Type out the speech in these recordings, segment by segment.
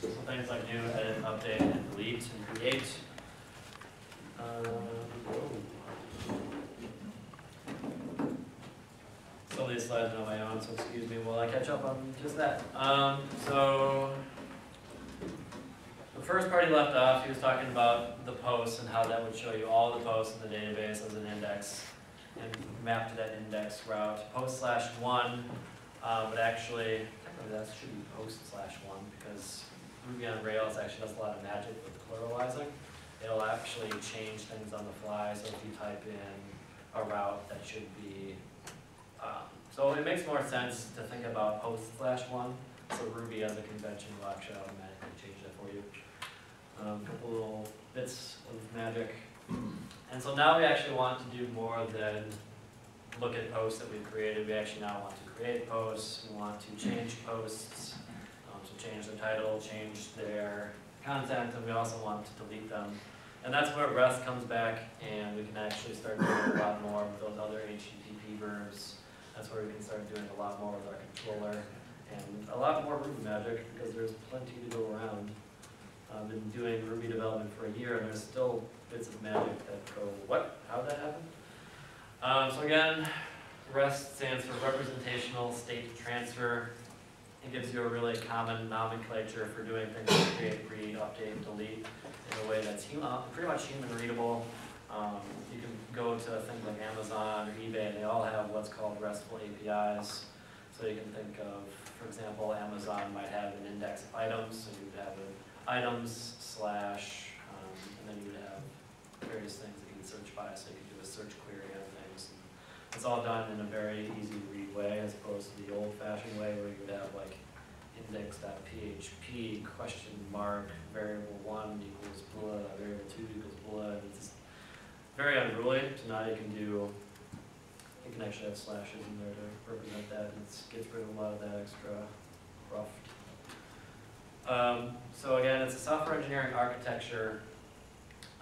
So things like new, edit, update, and delete, and create. Whoa. Some of these slides are on my own, so excuse me while I catch up on just that. Um, so, the first part he left off, he was talking about the posts and how that would show you all the posts in the database as an index and map to that index route. Post slash one uh, actually, that should be post slash one because Ruby on Rails actually does a lot of magic with pluralizing. It'll actually change things on the fly, so if you type in a route that should be, um, so it makes more sense to think about post slash one. So Ruby as a convention will actually automatically change that for you. Um, couple little bits of magic. And so now we actually want to do more than look at posts that we've created. We actually now want to create posts. We want to change posts. Change their title, change their content, and we also want to delete them. And that's where REST comes back, and we can actually start doing a lot more with those other HTTP verbs. That's where we can start doing a lot more with our controller, and a lot more Ruby magic, because there's plenty to go around. I've been doing Ruby development for a year, and there's still bits of magic that go, what, how'd that happen? Um, so again, REST stands for Representational State Transfer. It gives you a really common nomenclature for doing things like create, read, update, delete in a way that's uh, pretty much human readable. Um, you can go to things like Amazon or eBay, they all have what's called RESTful APIs. So you can think of, for example, Amazon might have an index of items, so you would have an items slash, um, and then you would have various things that you can search by, so you can do a search query on things. It's all done in a very easy to read way as opposed to the old fashioned way where you would have like index.php, question mark, variable one equals blah, variable two equals blah, it's very unruly, so now you can do, you can actually have slashes in there to represent that, it gets rid of a lot of that extra rough. Um, so again, it's a software engineering architecture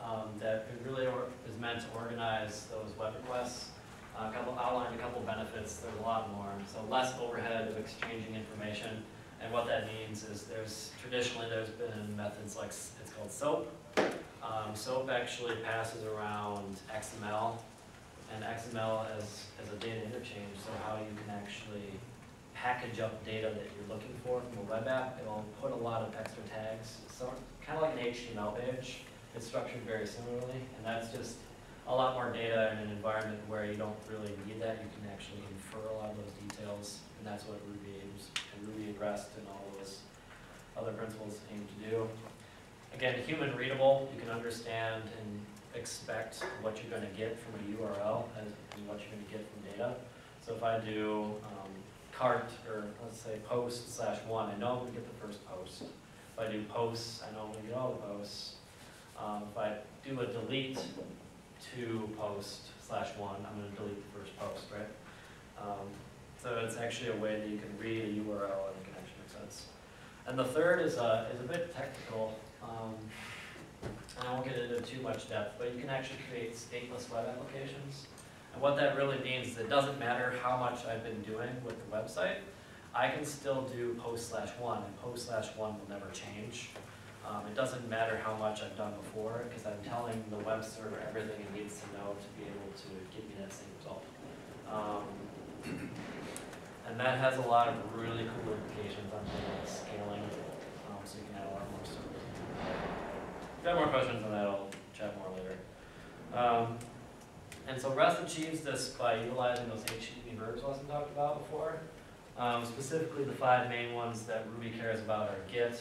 um, that really is meant to organize those web requests. A couple, outlined a couple benefits, there's a lot more. So less overhead of exchanging information. And what that means is there's, traditionally, there's been methods like, it's called SOAP. Um, SOAP actually passes around XML, and XML as, as a data interchange, so how you can actually package up data that you're looking for from a web app. It'll put a lot of extra tags, so kind of like an HTML page. It's structured very similarly, and that's just a lot more data in an environment where you don't really need that. You can actually infer a lot of those details, and that's what Ruby aims, and Ruby and REST and all those other principles aim to do. Again, human readable, you can understand and expect what you're gonna get from a URL and what you're gonna get from data. So if I do um, cart, or let's say post slash one, I know I'm gonna get the first post. If I do posts, I know I'm gonna get all the posts. Um, If I do a delete to post slash one, I'm gonna delete the first post, right? Um, So it's actually a way that you can read a URL and actually make sense. And the third is a, is a bit technical. um, And I won't get into too much depth, but you can actually create stateless web applications. And what that really means is it doesn't matter how much I've been doing with the website, I can still do post slash one, and post slash one will never change. Um, it doesn't matter how much I've done before, because I'm telling the web server everything it needs to know to be able to give me that same result. Um, and that has a lot of really cool implications on like scaling, um, so you can add a lot more stuff. If you have more questions on that, I'll chat more later. Um, and so REST achieves this by utilizing those HTTP verbs Weston talked about before. Um, specifically, the five main ones that Ruby cares about are get.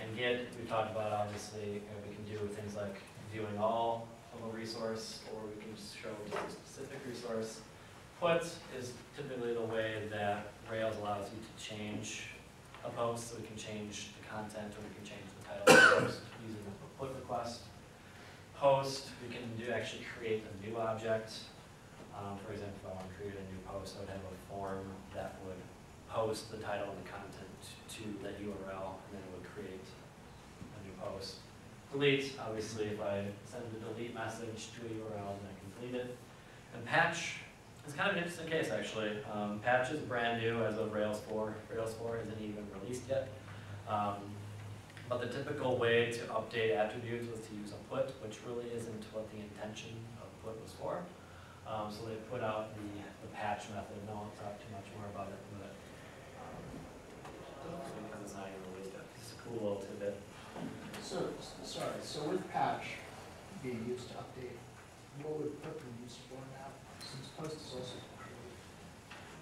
And get, we've talked about obviously, and we can do things like viewing all of a resource, or we can show just a specific resource. Put is typically the way that Rails allows you to change a post, so we can change the content, or we can change the title of the post using a put request. Post, we can do, actually create a new object. Um, for example, if I want to create a new post, I would have a form that would post the title and the content to that URL, and then it would post. Delete, obviously, if I send a delete message to a URL, then I can delete it. And patch is kind of an interesting case, actually. Um, patch is brand new as of Rails 4. Rails 4 isn't even released yet. Um, But the typical way to update attributes was to use a put, which really isn't what the intention of put was for. Um, so they put out the, the patch method, no one talked too much more about it, but, um, because it's not even released yet, it's a cool little tidbit. So, sorry, so with patch being used to update, what would put the use for now, since post is also?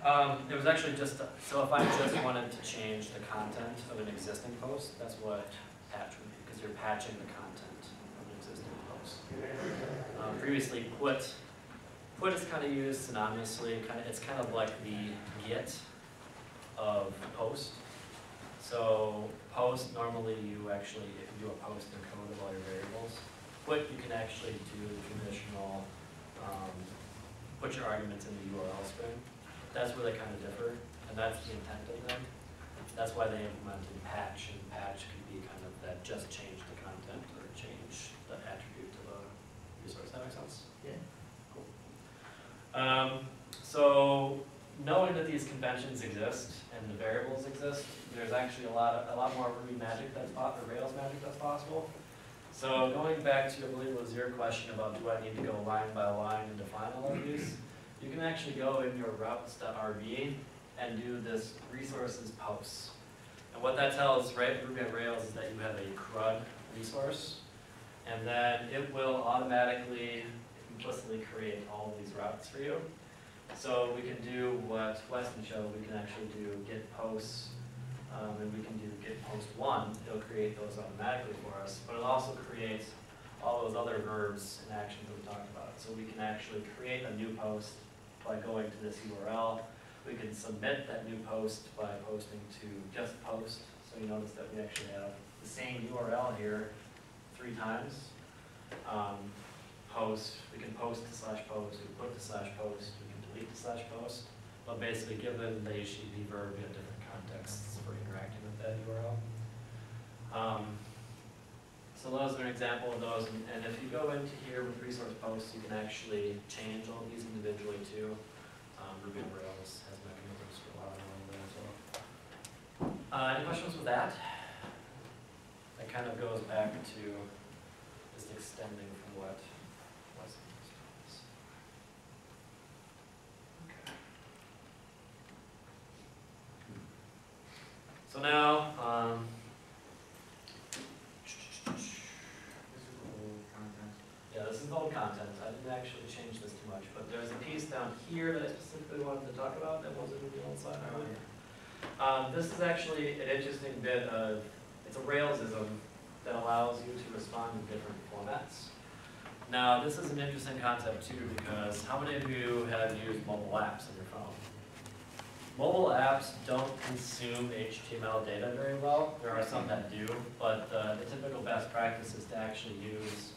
Um, it was actually just, so if I just wanted to change the content of an existing post, that's what patch would be, because you're patching the content of an existing post. Um, previously, put, put is kind of used synonymously, kind of, it's kind of like the get of post. So post, normally you actually do a post and code of all your variables. Put, you can actually do the traditional, um, put your arguments in the URL string. That's where they kind of differ, and that's the intent of them. That's why they implemented patch, and patch could be kind of that just change the content or change the attribute of the resource. That makes sense? Yeah. Um, so knowing that these conventions exist and the variables exist, there's actually a lot of, a lot more Ruby magic that's po- or Rails magic that's possible. So going back to, I believe it was your question about do I need to go line by line and define all of these? You can actually go in your routes.rb and do this resources posts. And what that tells, right, Ruby on Rails is that you have a CRUD resource. And then it will automatically, implicitly create all of these routes for you. So we can do what Weston showed, we can actually do get posts, um, and we can do get post one, it'll create those automatically for us, but it'll also creates all those other verbs and actions that we talked about. So we can actually create a new post by going to this URL. We can submit that new post by posting to just post. So you notice that we actually have the same URL here three times. Um, post, we can post to slash post, we can put to slash post, slash post. But basically, given the HTTP verb, have different contexts for interacting with that URL. Um, so those are an example of those, and, and if you go into here with resource posts, you can actually change all these individually too. Um, Ruby on Rails has mechanisms for allowing all of that as well. Uh, any questions with that? That kind of goes back to just extending from what was. Okay. So now, um, Yeah, this is old content, I didn't actually change this too much, but there's a piece down here that I specifically wanted to talk about that wasn't in the old slide earlier. Um, this is actually an interesting bit of, it's a Railsism that allows you to respond in different formats. Now, this is an interesting concept too, because how many of you have used mobile apps on your phone? Mobile apps don't consume HTML data very well. There are some that do, but uh, the typical best practice is to actually use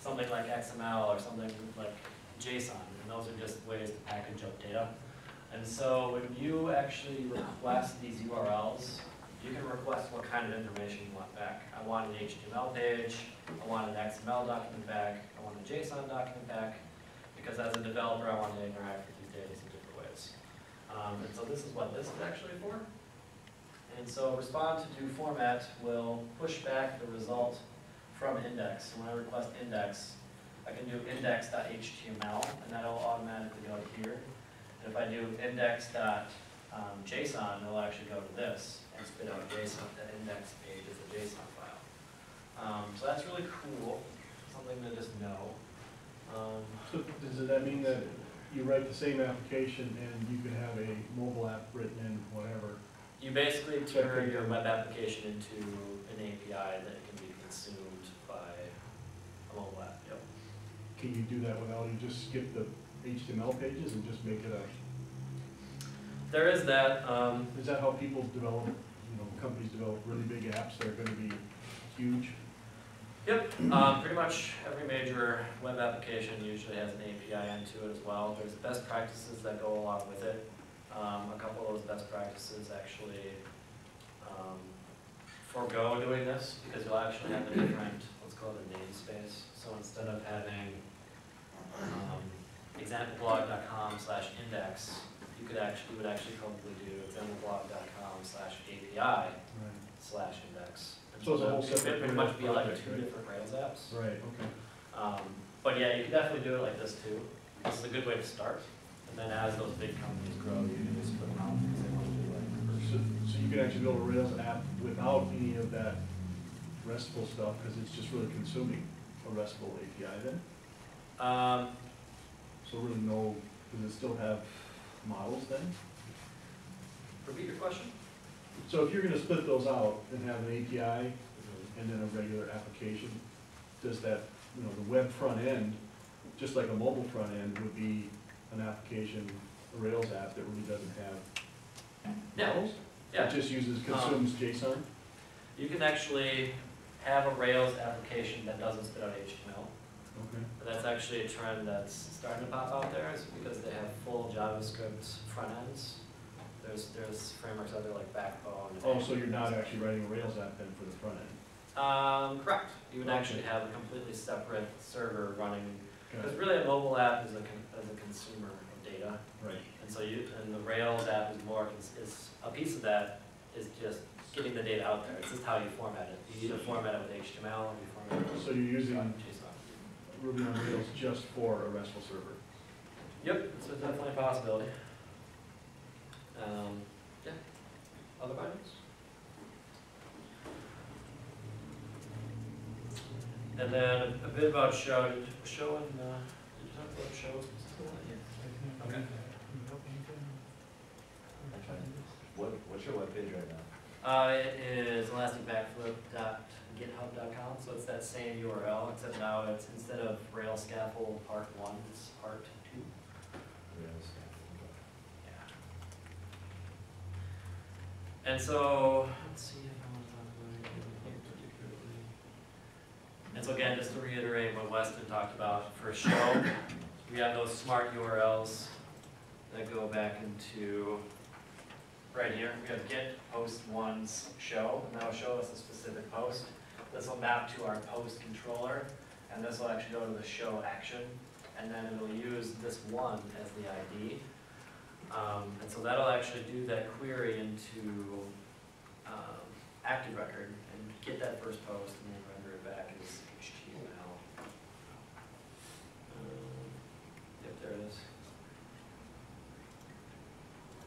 something like XML or something like JSON, and those are just ways to package up data. And so when you actually request these URLs, you can request what kind of information you want back. I want an HTML page, I want an XML document back, I want a JSON document back, because as a developer, I want to interact with these data in different ways. Um, and so this is what this is actually for. And so respond to do format will push back the result from index. So when I request index, I can do index.html, and that'll automatically go here. And if I do index.json, it'll actually go to this and spit out JSON. That index page is a JSON file. Um, so that's really cool, something to just know. Um, So does that mean that you write the same application and you could have a mobile app written in whatever? You basically turn your web application into an API that can be consumed by a mobile app, yep. Can you do that without, you just skip the HTML pages and just make it a, There is that, um, is that how people develop, you know, companies develop really big apps that are gonna be huge? Yep, um, pretty much every major web application usually has an API into it as well. There's best practices that go along with it. Um, a couple of those best practices actually, um, forego doing this because you'll actually have a different, what's called a namespace. So instead of having, um, exampleblog.com slash index, you could actually, you would actually probably do exampleblog.com slash API slash index. So it's a whole separate pretty much be like project, two right? different Rails apps. Right, okay. Um, but yeah, you could definitely do it like this too. This is a good way to start. And then as those big companies grow, you can just put them out because they want to do like So, so you can actually build a Rails app without any of that RESTful stuff, because it's just really consuming a RESTful API then? Um, So really no, does it still have models then? repeat your question? So if you're gonna split those out and have an API and then a regular application, does that, you know, the web front end, just like a mobile front end, would be an application, a Rails app that really doesn't have Yeah, yeah. It just uses, um, consumes JSON? You can actually have a Rails application that doesn't spit out HTML. Okay. But that's actually a trend that's starting to pop out there, is because they have full JavaScript front ends. There's, there's frameworks out there like Backbone. and Oh, so you're not actually writing a Rails app then for the front end? Um, correct. You would actually have a completely separate server running, Got because it. really a mobile app is a, con- is a consumer of data. Right. And so you, and the Rails app is more, cons- is, a piece of that is just getting the data out there. It's just how you format it. You either format it with HTML or you format it with So you're using JSON. Ruby on Rails just for a RESTful server? Yep, it's definitely a possibility. Um, yeah, other findings? And then a bit about show, did show and, uh, did you talk about show? Okay. What, what's your webpage right now? Uh, it is elasticbackflip.github.com, so it's that same URL, except now it's, instead of Rail Scaffold Part One, it's Part Two. Rails. Yeah. And so, let's see if I want to talk about anything particularly. And so again, just to reiterate what Weston talked about for show, we have those smart URLs that go back into, right here, we have get post ones show, and that'll show us a specific post. This will map to our post controller, and this will actually go to the show action, and then it'll use this one as the ID. Um, and so that'll actually do that query into, um, Active Record and get that first post and then render it back as HTML. Um, Yep, there it is.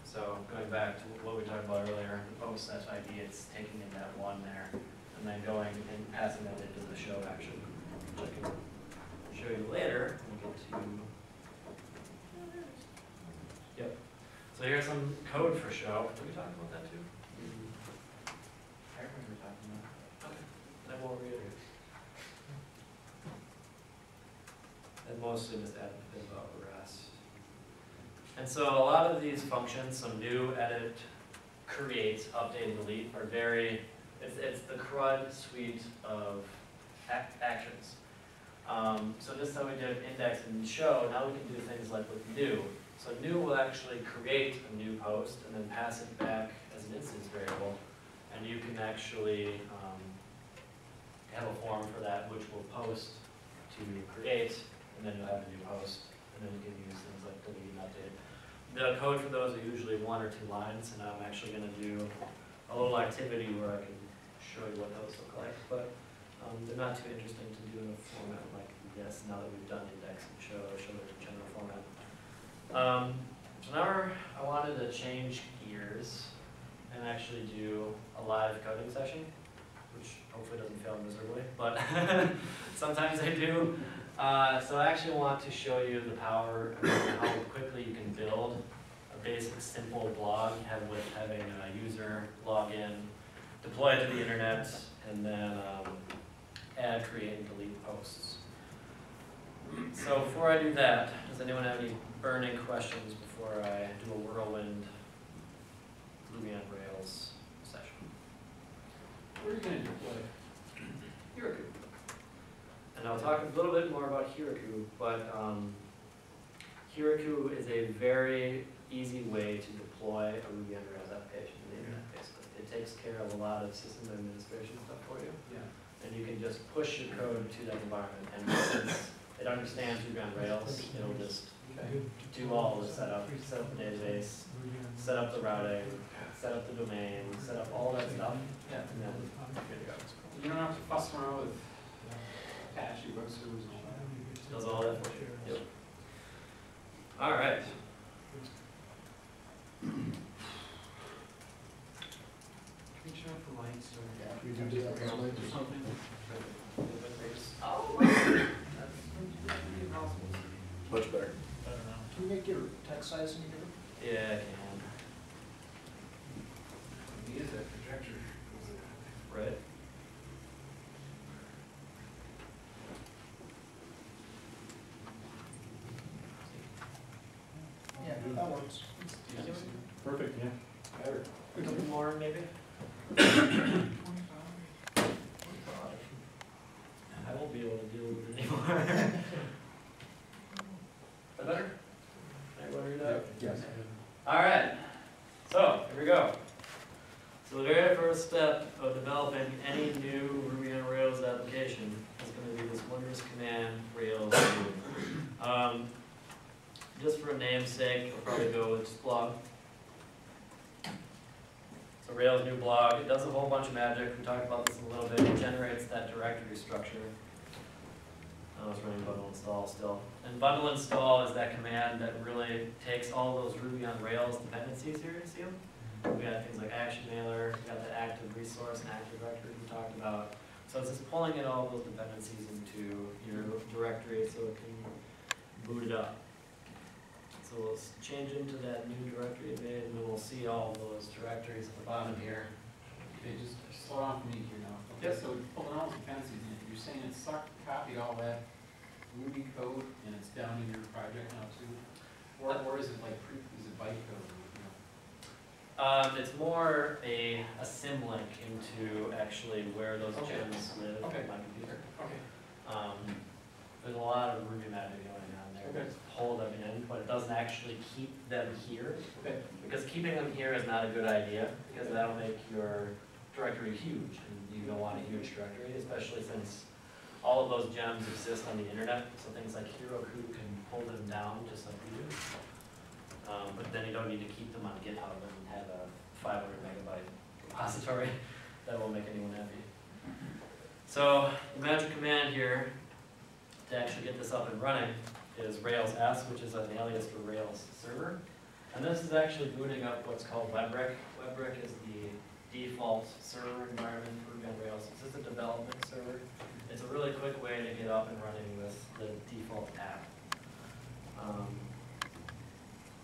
So going back to what we talked about earlier, the post slash ID, it's taking in that one there and then going and passing that into the show action, which I can show you later when we get to Yep. So here's some code for show. Did we talk about that too? I remember talking about it. Okay. I won't reiterate. And mostly just add a bit about rest. And so a lot of these functions, some new, edit, create, update, and delete are very, it's, it's the CRUD suite of ac- actions. Um, so just how we did index and show, now we can do things like with new. So new will actually create a new post and then pass it back as an instance variable. And you can actually, um, have a form for that which will post to create, and then you'll have a new post, and then you can use things like delete and update. The code for those are usually one or two lines, and I'm actually gonna do a little activity where I can show you what those look like, but, um, they're not too interesting to do in a format like this, now that we've done index and show, show. Um, now I wanted to change gears and actually do a live coding session, which hopefully doesn't fail miserably, but sometimes I do. Uh, so I actually want to show you the power of how quickly you can build a basic simple blog, with having a user log in, deploy it to the internet, and then um, add, create, and delete posts. So before I do that, does anyone have any burning questions before I do a whirlwind Ruby on Rails session? Where are you gonna deploy? Heroku. And I'll talk a little bit more about Heroku, but um, Heroku is a very easy way to deploy a Ruby on Rails application to the internet, basically. It takes care of a lot of system administration stuff for you, Yeah. and you can just push your code to that environment, and it understands Ruby on Rails, it'll just do all the setup, set up the database, set up the routing, set up the domain, set up all that stuff, Yeah. and then you're good to go. you don't have to fuss around with uh, Apache web servers and all that. Does all that for you? Yep. All right. Can we turn off the lights or? Yeah, we do do that, Or something? Oh. Much better. Can you make your text size any bigger? Yeah, I can, He is that projector. right? Yeah, that works. Perfect, yeah. Better. A couple more, maybe? I won't be able to deal with it anymore. That better? Read that? Yes. All right, so, here we go. So the very first step of developing any new Ruby on Rails application is gonna be this wondrous command Rails new. Um, just for a namesake, I'll probably go with just blog. So Rails new blog, it does a whole bunch of magic, we talked about this a little bit, it generates that directory structure. I was running bundle install still. And bundle install is that command that really takes all those Ruby on Rails dependencies here, you see them? Mm-hmm. We got things like action mailer, we got the active resource and active directory we talked about. So it's just pulling in all those dependencies into your directory so it can boot it up. So we'll change into that new directory it made, and then we'll see all those directories at the bottom here. Okay, just slow down for me here now. Okay, Yep. so pulling all the dependencies in, you're saying it sucked, copied all that Ruby code and it's down in your project now too? Or, or is it like pre, is it bytecode, you know? Um, it's more a, a symlink into actually where those Okay. gems live Okay. on my computer. Okay. Um, there's a lot of Ruby magic going on there, Okay. to pull them in, but it doesn't actually keep them here. Okay. Because keeping them here is not a good idea, because that'll make your directory huge, and you don't want a huge directory, especially since all of those gems exist on the internet, so things like Heroku can pull them down just like we do. Um, but then you don't need to keep them on GitHub and have a five hundred megabyte repository, that won't make anyone happy. So, the magic command here, to actually get this up and running, is Rails S, which is an alias for Rails server. And this is actually booting up what's called WEBrick. WEBrick is the default server environment for Rails. This is a development server. It's a really quick way to get up and running with the default app. Um,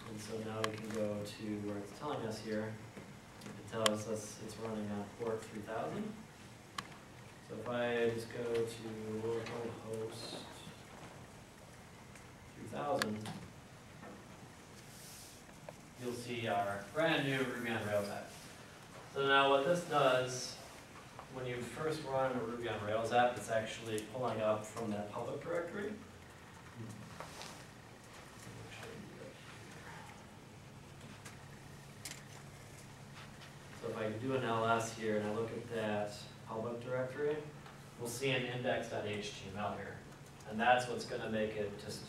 and so now we can go to where it's telling us here. It tells us it's running on port three thousand. So if I just go to localhost three thousand, you'll see our brand new Ruby on Rails app. So now what this does, when you first run a Ruby on Rails app, it's actually pulling up from that public directory. So if I do an ls here and I look at that public directory, we'll see an index.html here. And that's what's gonna make it just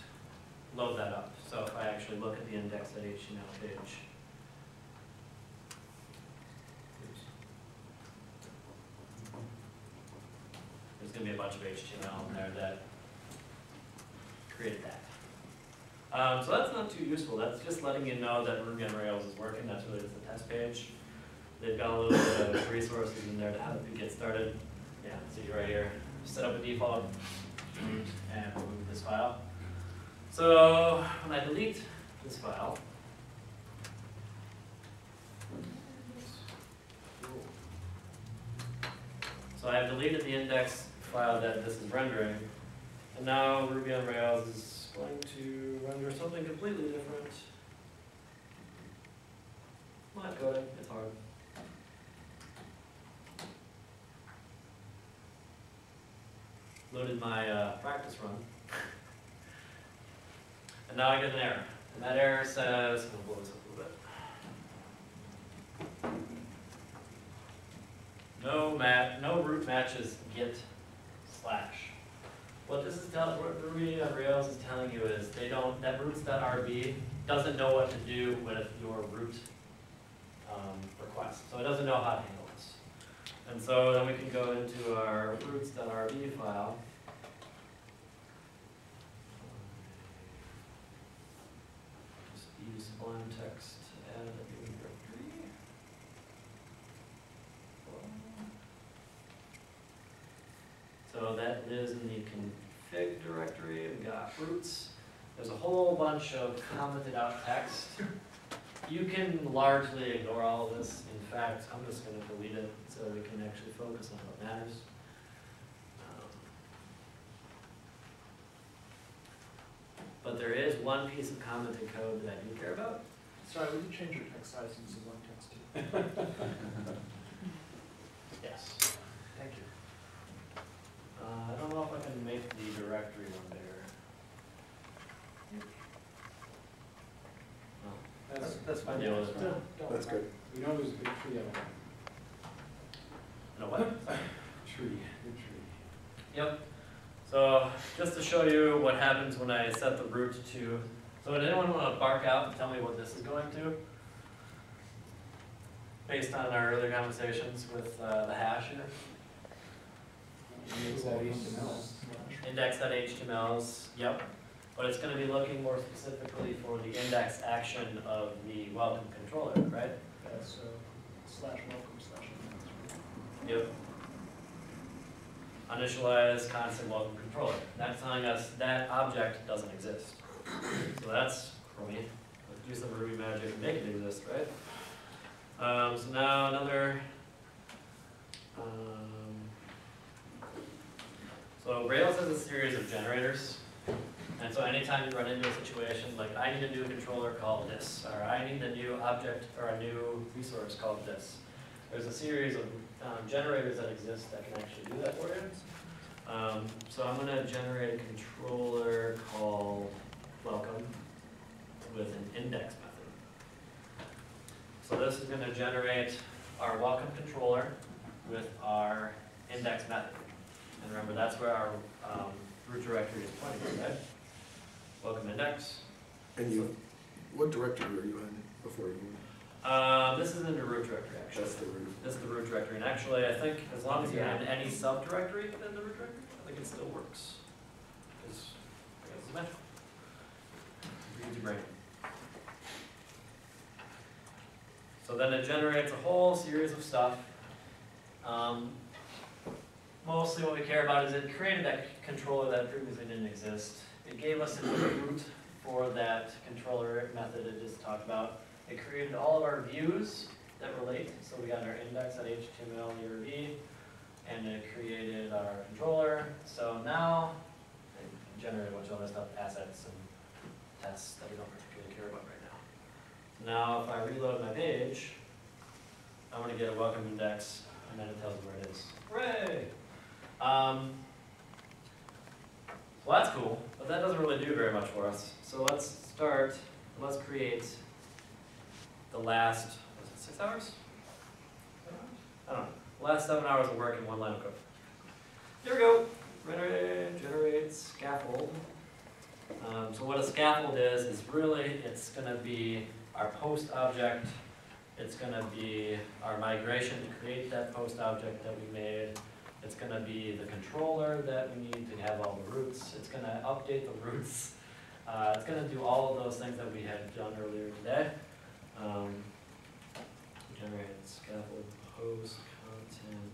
load that up. So if I actually look at the index.html page. Oops. There's gonna be a bunch of HTML in there that created that. Um, so that's not too useful, that's just letting you know that Ruby on Rails is working, that's really just the test page. They've got a little bit of resources in there to help you get started. Yeah, see right here, set up a default and remove this file. So when I delete this file, so I have deleted the index file that this is rendering, and now Ruby on Rails is going to render something completely different. Not coding, it's hard. Loaded my uh, practice run. And now I get an error. And that error says, I'm gonna blow this up a little bit. No mat, no root matches get slash. What this is telling, what Ruby on Rails is telling you is they don't, that routes.rb doesn't know what to do with your root um, request. So it doesn't know how to handle this. And so then we can go into our routes.rb file. Just use Sublime Text to add a new directory. So that lives in the config directory, we got roots. There's a whole bunch of commented out text. You can largely ignore all of this. In fact, I'm just gonna delete it so we can actually focus on what matters. Um, But there is one piece of commented code that I do care about. Sorry, would you change your text size to Sublime Text too? Yes. Thank you. Uh, I don't know if I can make the directory one bigger. No, That's, that's fine, deal with it. Don't- don't That's good. we know there's a good tree out there. No, what? Tree, good tree. Yep. So just to show you what happens when I set the root to, so would anyone want to bark out and tell me what this is going to? Based on our earlier conversations with uh, the hash here. Index that Index.htmls, yep. But it's gonna be looking more specifically for the index action of the welcome controller, right? Yeah, so slash welcome slash. Yep. Initialize constant welcome controller. That's telling us that object doesn't exist. So that's crummy. Let's do some Ruby magic and make it exist, right? Um, so now another, um, so Rails has a series of generators. And so anytime you run into a situation like I need a new controller called this, or I need a new object or a new resource called this, there's a series of um, generators that exist that can actually do that for you. Um, so I'm gonna generate a controller called welcome with an index method. So this is gonna generate our welcome controller with our index method. And remember, that's where our um, root directory is pointing right? Welcome index. And you, what directory were you in before you, Um, this is in the root directory, actually. that's the root? This is the root directory, and actually, I think as long as you're in any subdirectory within the root directory, I think it still works. Because, I guess it's magic. Read your brain. So then it generates a whole series of stuff. Um, mostly what we care about is it created that controller that previously didn't exist. It gave us a root for that controller method I just talked about. It created all of our views that relate, so we got our index at HTML and it created our controller. So now, it generated a bunch of other stuff, assets and tests that we don't particularly care about right now. Now, if I reload my page, I'm gonna get a welcome index, and then it tells me where it is. Hooray! Um, well, that's cool, but that doesn't really do very much for us. So let's start, let's create the last, was it six hours? I don't know, last seven hours of work in one line of code. Here we go, generate, generate scaffold. Um, so what a scaffold is, is really, it's gonna be our post object, it's gonna be our migration to create that post object that we made, it's gonna be the controller that we need to have all the routes, it's gonna update the routes, uh, it's gonna do all of those things that we had done earlier today. Um, generate scaffold post content.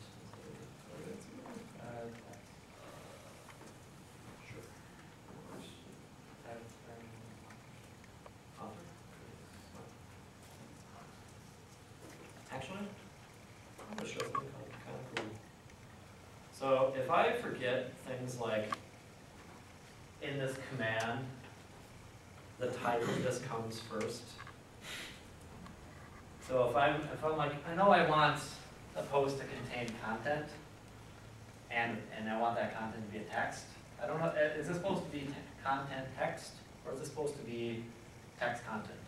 Uh, Sure. Author? Actually, I'm gonna show something kind of, kind of cool. So if I forget things like in this command, the title just comes first. So if I'm, if I'm like, I know I want the post to contain content, and, and I want that content to be a text, I don't know, is this supposed to be te- content text, or is this supposed to be text content?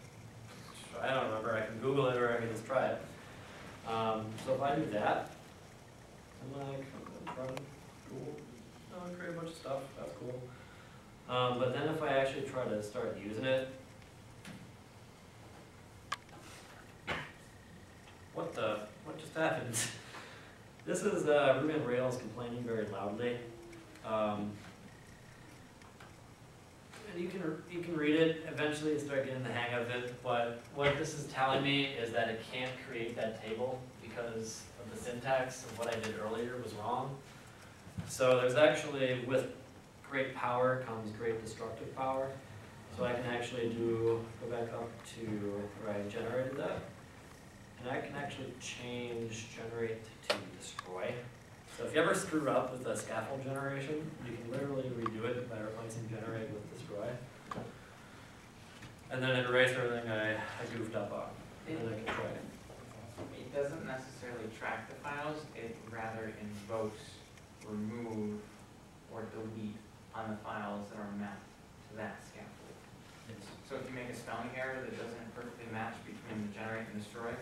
I don't remember, I can Google it or I can just try it. Um, so if I do that, I'm like, run Google, oh, create a bunch of stuff, that's cool. Um, but then if I actually try to start using it, what the, what just happened? This is uh, Ruby on Rails complaining very loudly. Um, and you can, you can read it, eventually start getting the hang of it, but what this is telling me is that it can't create that table because the syntax of what I did earlier was wrong. So there's actually, with great power comes great destructive power. So I can actually do, go back up to where I generated that. And I can actually change generate to destroy. So if you ever screw up with the scaffold generation, you can literally redo it by replacing generate with destroy. And then erase everything I, I goofed up on, and then I can try it. It doesn't necessarily track the files, it rather invokes, remove, or delete on the files that are mapped to that scaffold. So if you make a spelling error that doesn't perfectly match between the generate and destroy,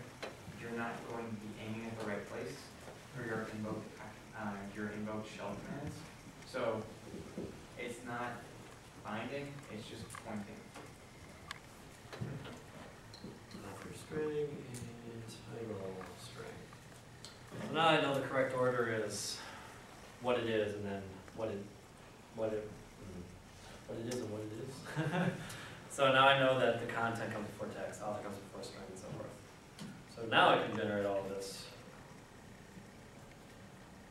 you're not going to be aiming at the right place for your invoked, uh, your invoked shell commands. So it's not binding, it's just pointing. Offer string string. So now I know the correct order is what it is and then what it, what it, mm, what it is and what it is. So now I know that the content comes before text, author comes before string and so forth. So now I can generate all of this.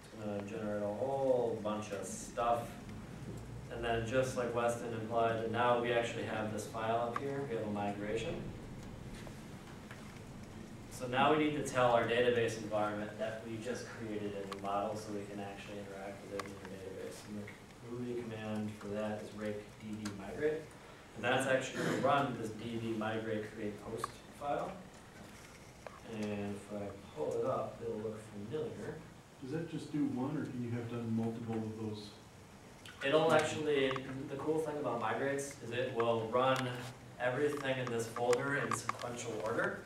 It's gonna generate a whole bunch of stuff. And then just like Weston implied, now we actually have this file up here, we have a migration. So now we need to tell our database environment that we just created a new model so we can actually interact with it in your database. And the Ruby command for that is rake db migrate. And that's actually going to run this db migrate create post file. And if I pull it up, it'll look familiar. Does that just do one, or can you have done multiple of those? It'll actually, the cool thing about migrates is it will run everything in this folder in sequential order.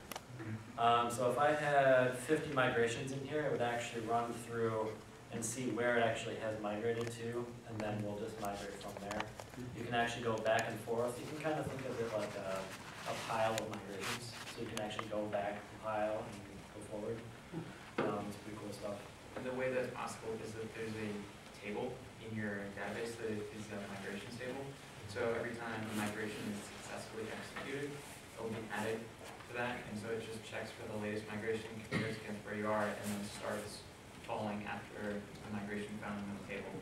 Um, so if I had fifty migrations in here, it would actually run through and see where it actually has migrated to, and then we'll just migrate from there. You can actually go back and forth, you can kind of think of it like a, a pile of migrations, so you can actually go back, compile, and go forward. Um, it's pretty cool stuff. And The way that's possible is that there's a table in your database that is a migrations table. So every time a migration is successfully executed, it will be added that, and so it just checks for the latest migration, compares against where you are, and then starts falling after the migration found in the table.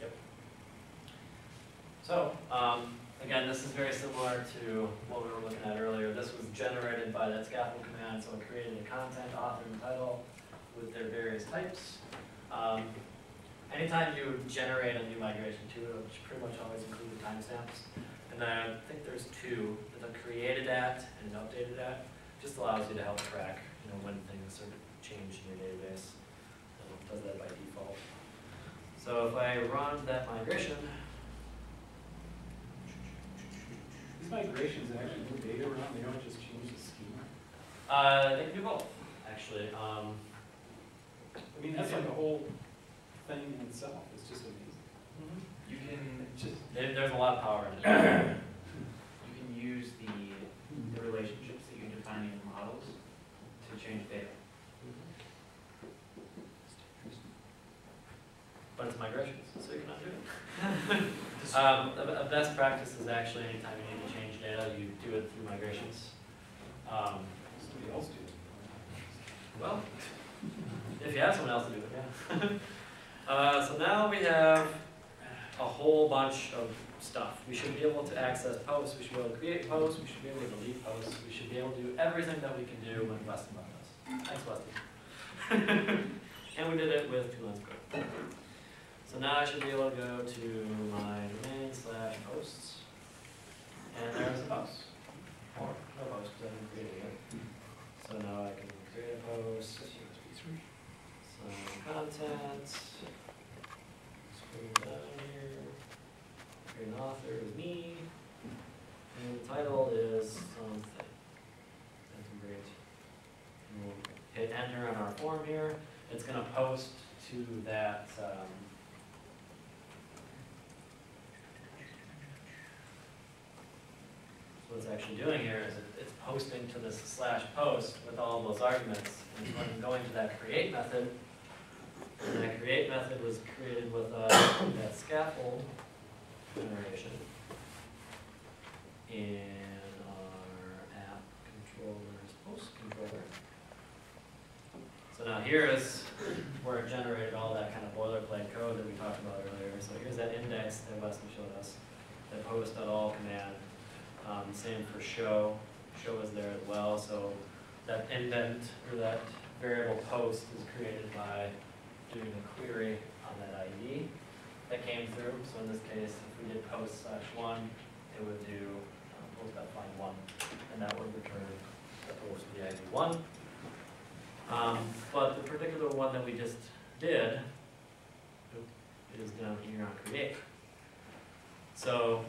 Yep. So, um, again, this is very similar to what we were looking at earlier. This was generated by that scaffold command, so it created a content, author, and title with their various types. Um, anytime you generate a new migration to it, which pretty much always include the timestamps. And I think there's two, the created at and an updated at, just allows you to help track, you know, when things sort of change in your database. And it does that by default. So if I run that migration, These migrations actually move data around, they don't just change the schema. Uh, they can do both, actually. Um, I mean, that's like a whole thing in itself, it's just amazing. You can, just, there, there's a lot of power in it. you can use the, the relationships that you define in your models to change data. But it's migrations, so you cannot do it. Um, a, a best practice is actually anytime you need to change data, you do it through migrations. Um, somebody else do it. well, if you have someone else to do it, yeah. Uh, so now we have a whole bunch of stuff. We should be able to access posts, we should be able to create posts, we should be able to delete posts, we should be able to do everything that we can do when us. Thanks, Weston. And we did it with two of code. So now I should be able to go to my domain slash posts, and there's a post. Or no post, because I didn't create it yet. So now I can create a post, some content, scroll down here, create an author is me, and the title is something. That's great. And we'll hit enter on our form here, it's gonna post to that, um, so what's actually doing here is it- it's posting to this slash post with all of those arguments, and when going to that create method, And that create method was created with, uh, that scaffold generation. in our app controller's post controller. So now here is where it generated all that kind of boilerplate code that we talked about earlier. So here's that index that Weston showed us, that post.all command. Um, same for show, show is there as well, so that indent or that variable post is created by doing a query on that ID that came through. So in this case, if we did post slash one, it would do um, post dot find one, and that would return the post the ID one. Um, but the particular one that we just did is down here on create. So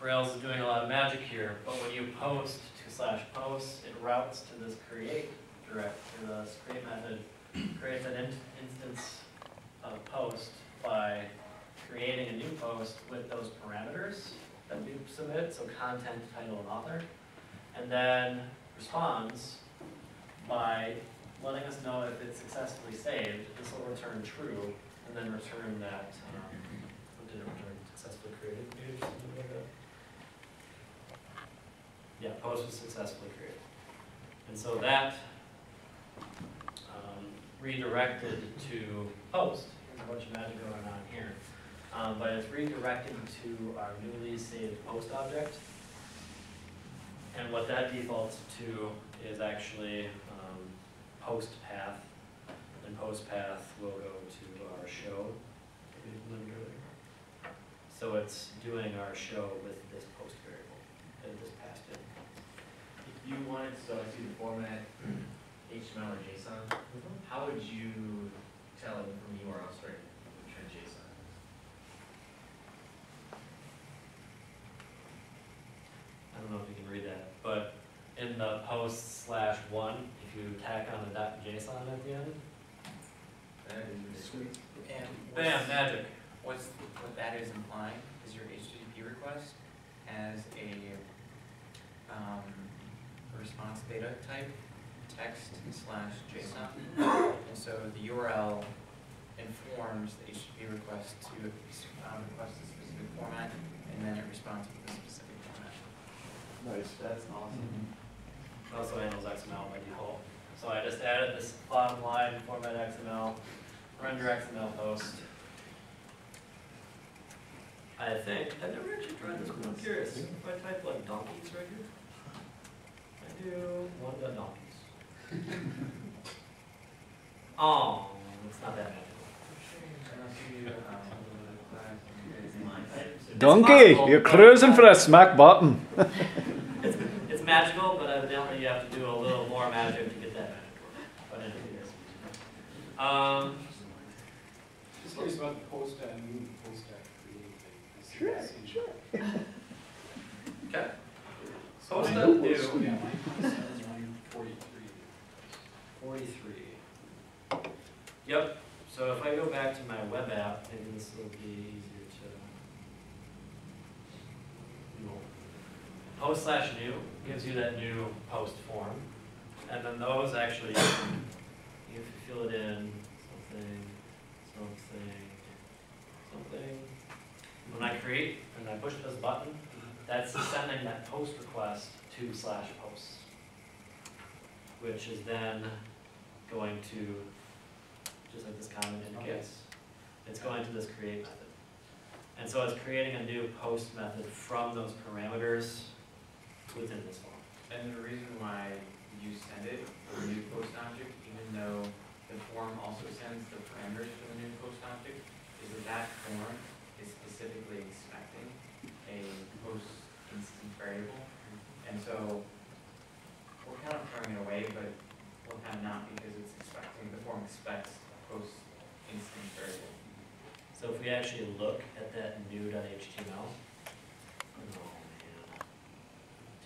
Rails is doing a lot of magic here, but when you post to slash post, it routes to this create direct, to this create method, creates an in- instance of post by creating a new post with those parameters that we submit, so content, title, and author, and then responds by letting us know if it's successfully saved, this will return true, and then return that, um, what did it return, successfully created, maybe, something like that? Yeah, post was successfully created. And so that, um, redirected to post, there's a bunch of magic going on here. Um, but it's redirected to our newly saved post object. And what that defaults to is actually, post path. And post path will go to our show. that we implemented earlier. So it's doing our show with this post variable that this passed in. If you wanted, so I see the format HTML or JSON, mm-hmm. how would you tell it from URL to return JSON? I don't know if you can read that, but in the post slash one, if you tack on a dot JSON at the end, That is Sweet. And bam, magic. What's, what that is implying is your HTTP request has a, um, response data type, text slash JSON. And so the URL informs the HTTP request to, um, request a specific format, and then it responds with a specific format. Nice. That's awesome. It also handles XML by default. So I just added this bottom line, format XML, render XML post. I think, I've never actually tried this one, I'm curious, if I type like donkeys right here. I do one dot donkeys. Oh, it's not that magical. Donkey, you're cruising for a smack button. It's, it's magical, but evidently you have to do a little more magic to get that magic work. But anyways. Um, Just curious about the post uh, new, post uh, create thing. Sure, sure. okay. So Post mine that was- new. Yeah, mine says one forty-three. Forty-three. Yep, so if I go back to my web app, maybe this will be easier to. No. Post slash new gives you that new post form, and then those actually, you fill it in, something, something, something. When I create, and I push this button, mm-hmm. that's sending that post request to slash posts which is then going to, just like this comment indicates, it's going to this create method. And so it's creating a new post method from those parameters within this form. And the reason why you send it the new post object, even though the form also sends the parameters for the new post object, is that that form is specifically expecting a post instance variable. And so we're kind of throwing it away, but we're kind of not because it's expecting, the form expects a post instance variable. So if we actually look at that new.html, oh man,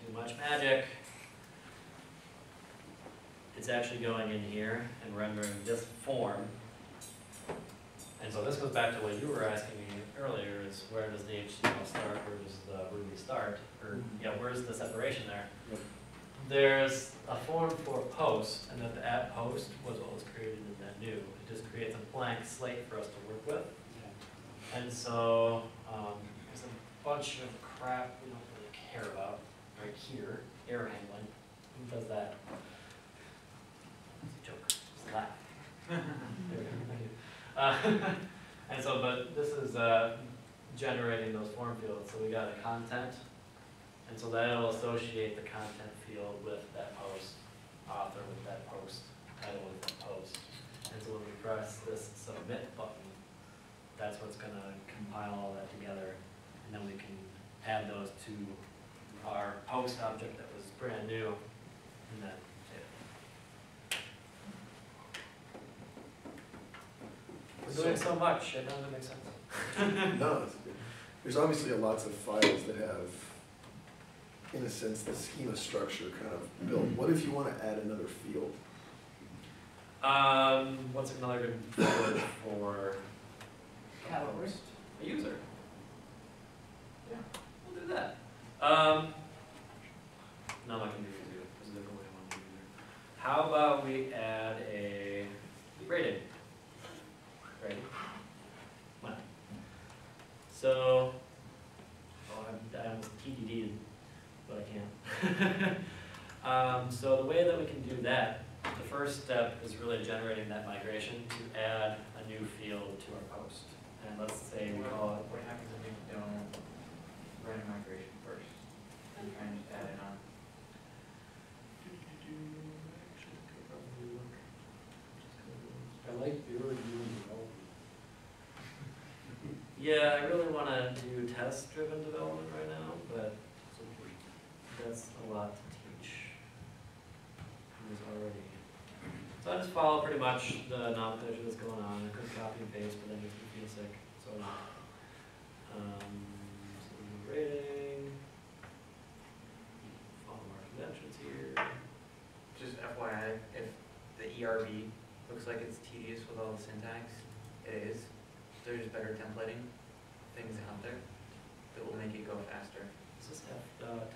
too much magic. It's actually going in here and rendering this form. And so this goes back to what you were asking me earlier, is where does the HTML start, where does the Ruby start? Or, yeah, where's the separation there? there's a form for post, and then the at post was what was created in that new. It just creates a blank slate for us to work with. And so, um, there's a bunch of crap we don't really care about right here, air handling. Who does that? It's a joke, just laugh. There we go, thank you. Uh, And so, but this is, uh, generating those form fields, so we got a content, and so that'll associate the content field with that post, author with that post, title with that post. And so when we press this submit button, that's what's gonna compile all that together, and then we can add those to our post object that was brand new and then table. We're doing so much, it doesn't make sense. No. There's obviously lots of files that have, in a sense, the schema structure kind of built. What if you wanna add another field? Um, what's another good word for Category? a user? Yeah, we'll do that. Um, no, I'm not gonna do there's a different way I want to do. How about we add a rating? Rating? So, oh, I'm, I almost TDD'd, but I can't. Um, so the way that we can do that the first step is really generating that migration to add a new field to our post. And let's say we call it, What happens if we don't run a migration? And try and just add it on? I like the early viewing development. yeah, I really wanna do test-driven development right now, but that's a lot to teach. There's already, so I just follow pretty much the nomenclature that's going on, I could copy and paste, but then you feel sick, so. Um, so we do rating. Follow our conventions here. Just FYI, if the looks like it's tedious with all the syntax, it is. There's better templating things out there that will make it go faster. Is this F dot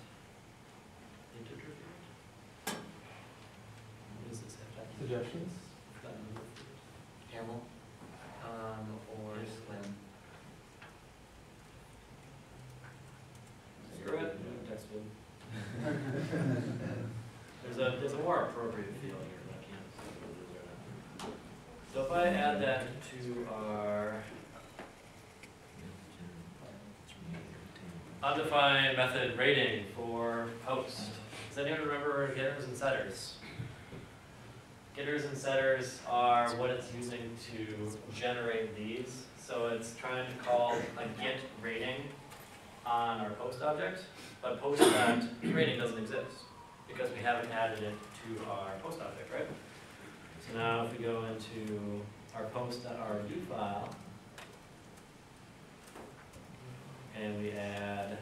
integer field? What is this F dot? Suggestions? F dot number field? Haml, um, or Slim. Screw it, no text field. There's a, there's a more appropriate field here, but I can't. see what it is right now. So if I add that to our undefined method rating for post, does anyone remember getters and setters? Getters and setters are what it's using to generate these. So it's trying to call a get rating on our post object, but post dot rating doesn't exist because we haven't added it to our post object, right? So now if we go into our post.rb file and we add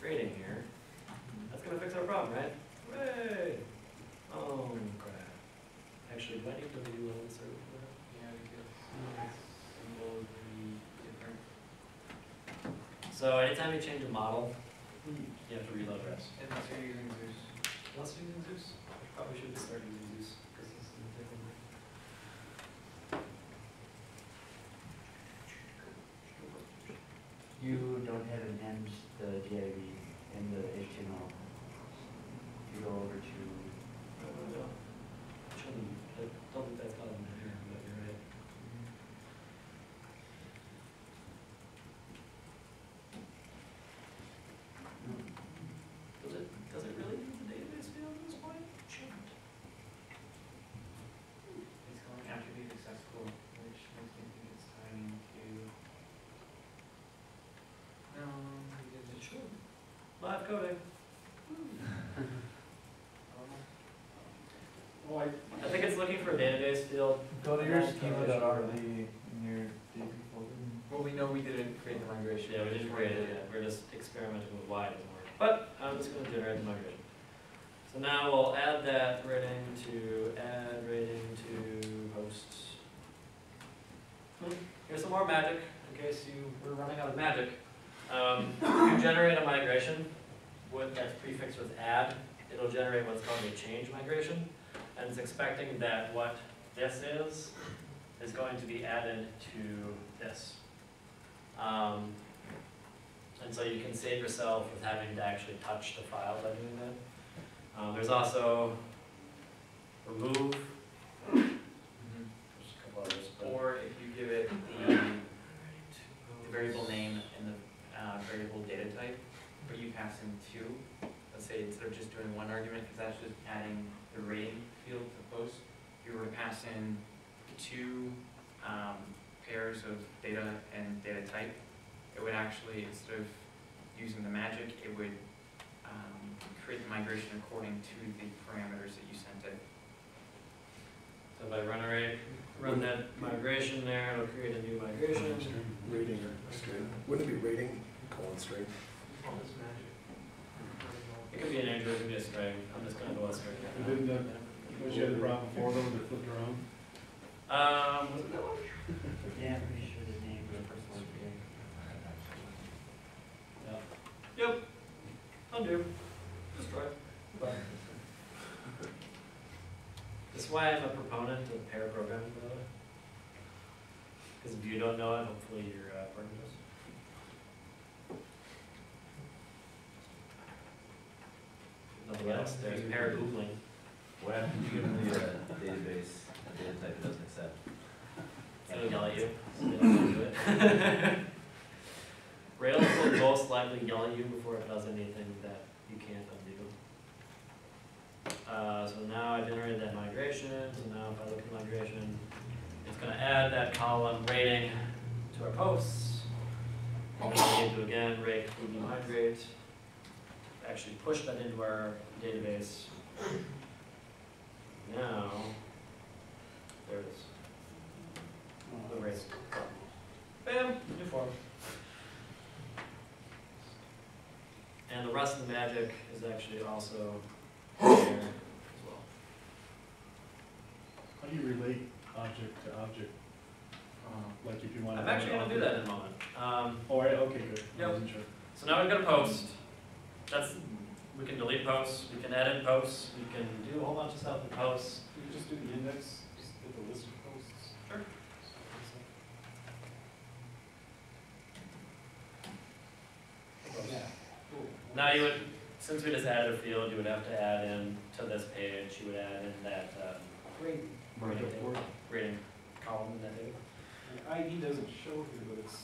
rating here, that's gonna fix our problem, right? Hooray! Oh crap. Actually, do I need to redo all this or whatever? Yeah, would be different. So anytime you change a model, you have to reload rest. Unless you're using Zeus. Unless you're using Zeus, probably should start using Zeus, because this is a different way. You don't have an end, the DIV and the HTML. You go over to, Actually, I don't think that's got it in here, but you're right. Does it, does it really use the database field at this point? Shouldn't. It's calling attribute accessible, which makes me think it's tying into. No, because it should. Live coding. Oh, I, I think it's looking for a database field. Go to your Live coding. schema.rb in your DB folder. Well, we know we didn't create the migration. Yeah, we didn't create it yet, we're just experimenting with why it doesn't work. But I'm just gonna generate the migration. So now we'll add that rating to, add rating to hosts. Here's some more magic, in case you were running out of magic. Um, you generate a migration with, that's prefixed with add, it'll generate what's called a change migration. And it's expecting that what this is, is going to be added to this. Um, and so you can save yourself with having to actually touch the file by doing that. Um, there's also remove, there's a couple others, but. Or if you give it the, the variable name and the, uh, variable data type, but you pass in two, let's say instead of just doing one argument, because that's just adding the rating field to post, if you were to pass in two, um, pairs of data and data type, it would actually, instead of using the magic, it would, um, create the migration according to the parameters that you sent it. So if I run a rake, run that migration there, it'll create a new migration. Rating or string, wouldn't it be rating colon string? It could be an integer, it could be a string, I'm just gonna go with string. And Didn't, uh, was you had the problem before though, when they flipped around? Um, was it that one? Yeah, I'm pretty sure the name of the first one would be. Yep. Undo. Destroy. That's why I'm a proponent of pair programming, by the way. Because if you don't know it, hopefully your uh, partner does. Nothing else, there's pair googling. What happens if you give them the, uh, database, a data type doesn't accept? It'll yell at you. so you don't do it. Rails will most likely yell at you before it does anything that you can't undo. Uh, so now I've generated that migration, so now if I look at migration, it's gonna add that column rating to our posts. And then we need to again rake Ruby migrate, actually push that into our database. Now, there it is. The race. Bam, new form. And the rest of the magic is actually also there as well. How do you relate object to object? Uh, Like if you want. I'm actually gonna do that in a moment. Um, Oh, right, okay, good. Yep. sure. so now we've got a post. That's, we can delete posts, we can edit posts, we can do a whole bunch of stuff with posts. You can just do the index, just get the list of posts. Sure. Yeah, cool. Now you would, since we just added a field, you would have to add in to this page, you would add in that, um, rating, rating table, column in that table. And ID doesn't show here, but it's,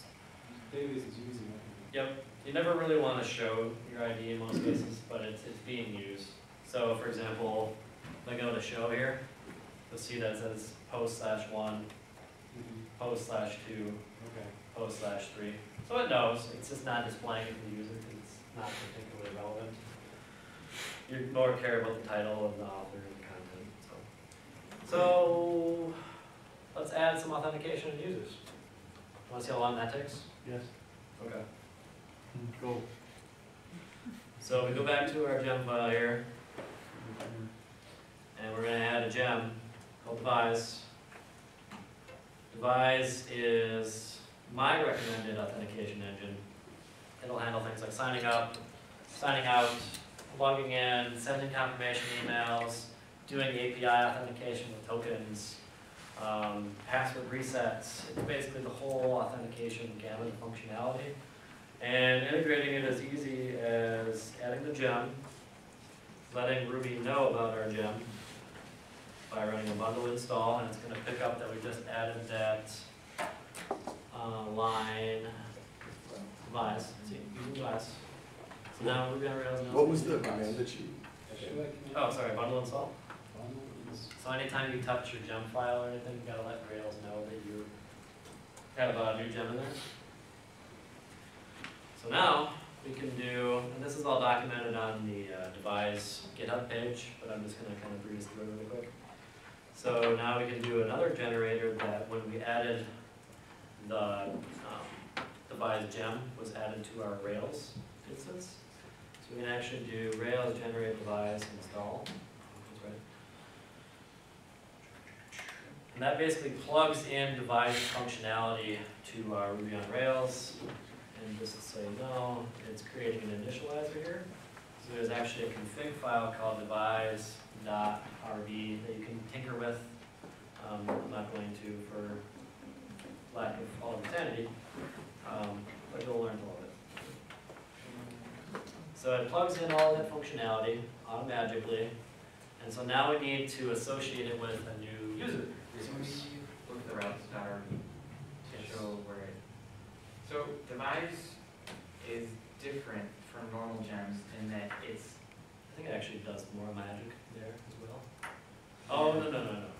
database is using it. Yep, you never really wanna show your ID in most cases, but it's, it's being used. So for example, if I go to show here, you'll see that it says post slash one, post slash two, Okay. post slash three. So it knows, it's just not displaying it to the user because it's not particularly relevant. You more care about the title and the author and the content, so. So, let's add some authentication and users. Wanna see how long that takes? Yes. Okay. Go. So we go back to our gem file here, and we're gonna add a gem called devise. Devise is my recommended authentication engine. It'll handle things like signing up, signing out, logging in, sending confirmation emails, doing API authentication with tokens, um, password resets, it's basically the whole authentication gamut of functionality. And integrating it as easy as adding the gem, letting Ruby know about our gem by running a bundle install, and it's gonna pick up that we just added that, uh, line, devise, see, using devise. So now Ruby on Rails knows. What was the command that you, Should I command? Oh, sorry, bundle install. So anytime you touch your gem file or anything, you gotta let Rails know that you have a new gem in there. So now, we can do, and this is all documented on the uh, devise GitHub page, but I'm just gonna kind of breeze through it really quick. So now we can do another generator that when we added the um, devise gem was added to our Rails instance. So we can actually do Rails generate devise install. And that basically plugs in devise functionality to our Ruby on Rails. And just so you know, it's creating an initializer here. So there's actually a config file called devise.rb that you can tinker with. Um, I'm not going to for lack of all of sanity, um, but you'll learn a little bit. So it plugs in all that functionality automatically, and so now we need to associate it with a new user resource. Look at the routes.rb to show where it. So devise is different from normal gems in that it's, I think it actually does more magic there as well. Oh, no, no, no, no.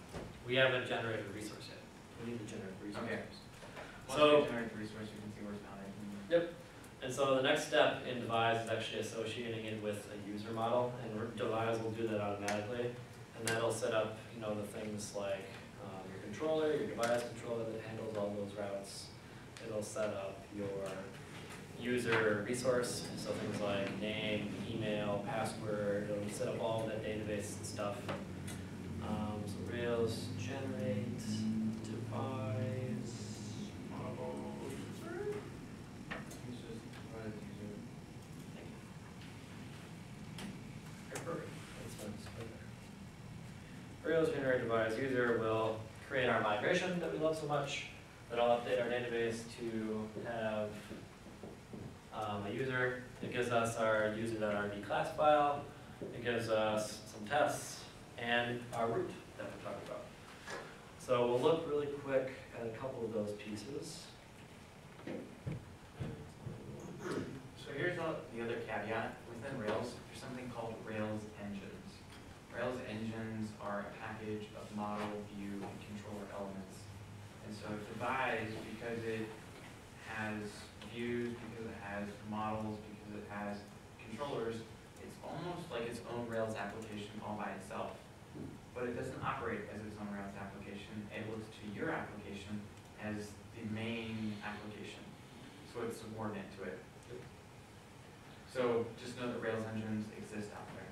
We haven't generated a resource yet. We need to generate a resource. Okay. once So- you generate the resource, you can see where it's found. And so the next step in Devise is actually associating it with a user model, and Devise will do that automatically. And that'll set up, you know, the things like, um, your controller, your devise controller that handles all those routes. It'll set up your user resource, so things like name, email, password, it'll set up all that database stuff. Um, so Rails generate devise model user. Rails generated devise user will create our migration that we love so much. That'll update our database to have um, a user. It gives us our user.rb class file. It gives us some tests and our root that we're talking about. So we'll look really quick at a couple of those pieces. So here's the other caveat, within Rails, there's something called Rails engines. Rails engines are a package of model, view, and controller elements. So devise, because it has views, because it has models, because it has controllers, it's almost like its own Rails application all by itself. But it doesn't operate as its own Rails application, it looks to your application as the main application. So it's subordinate to it. So just know that Rails engines exist out there.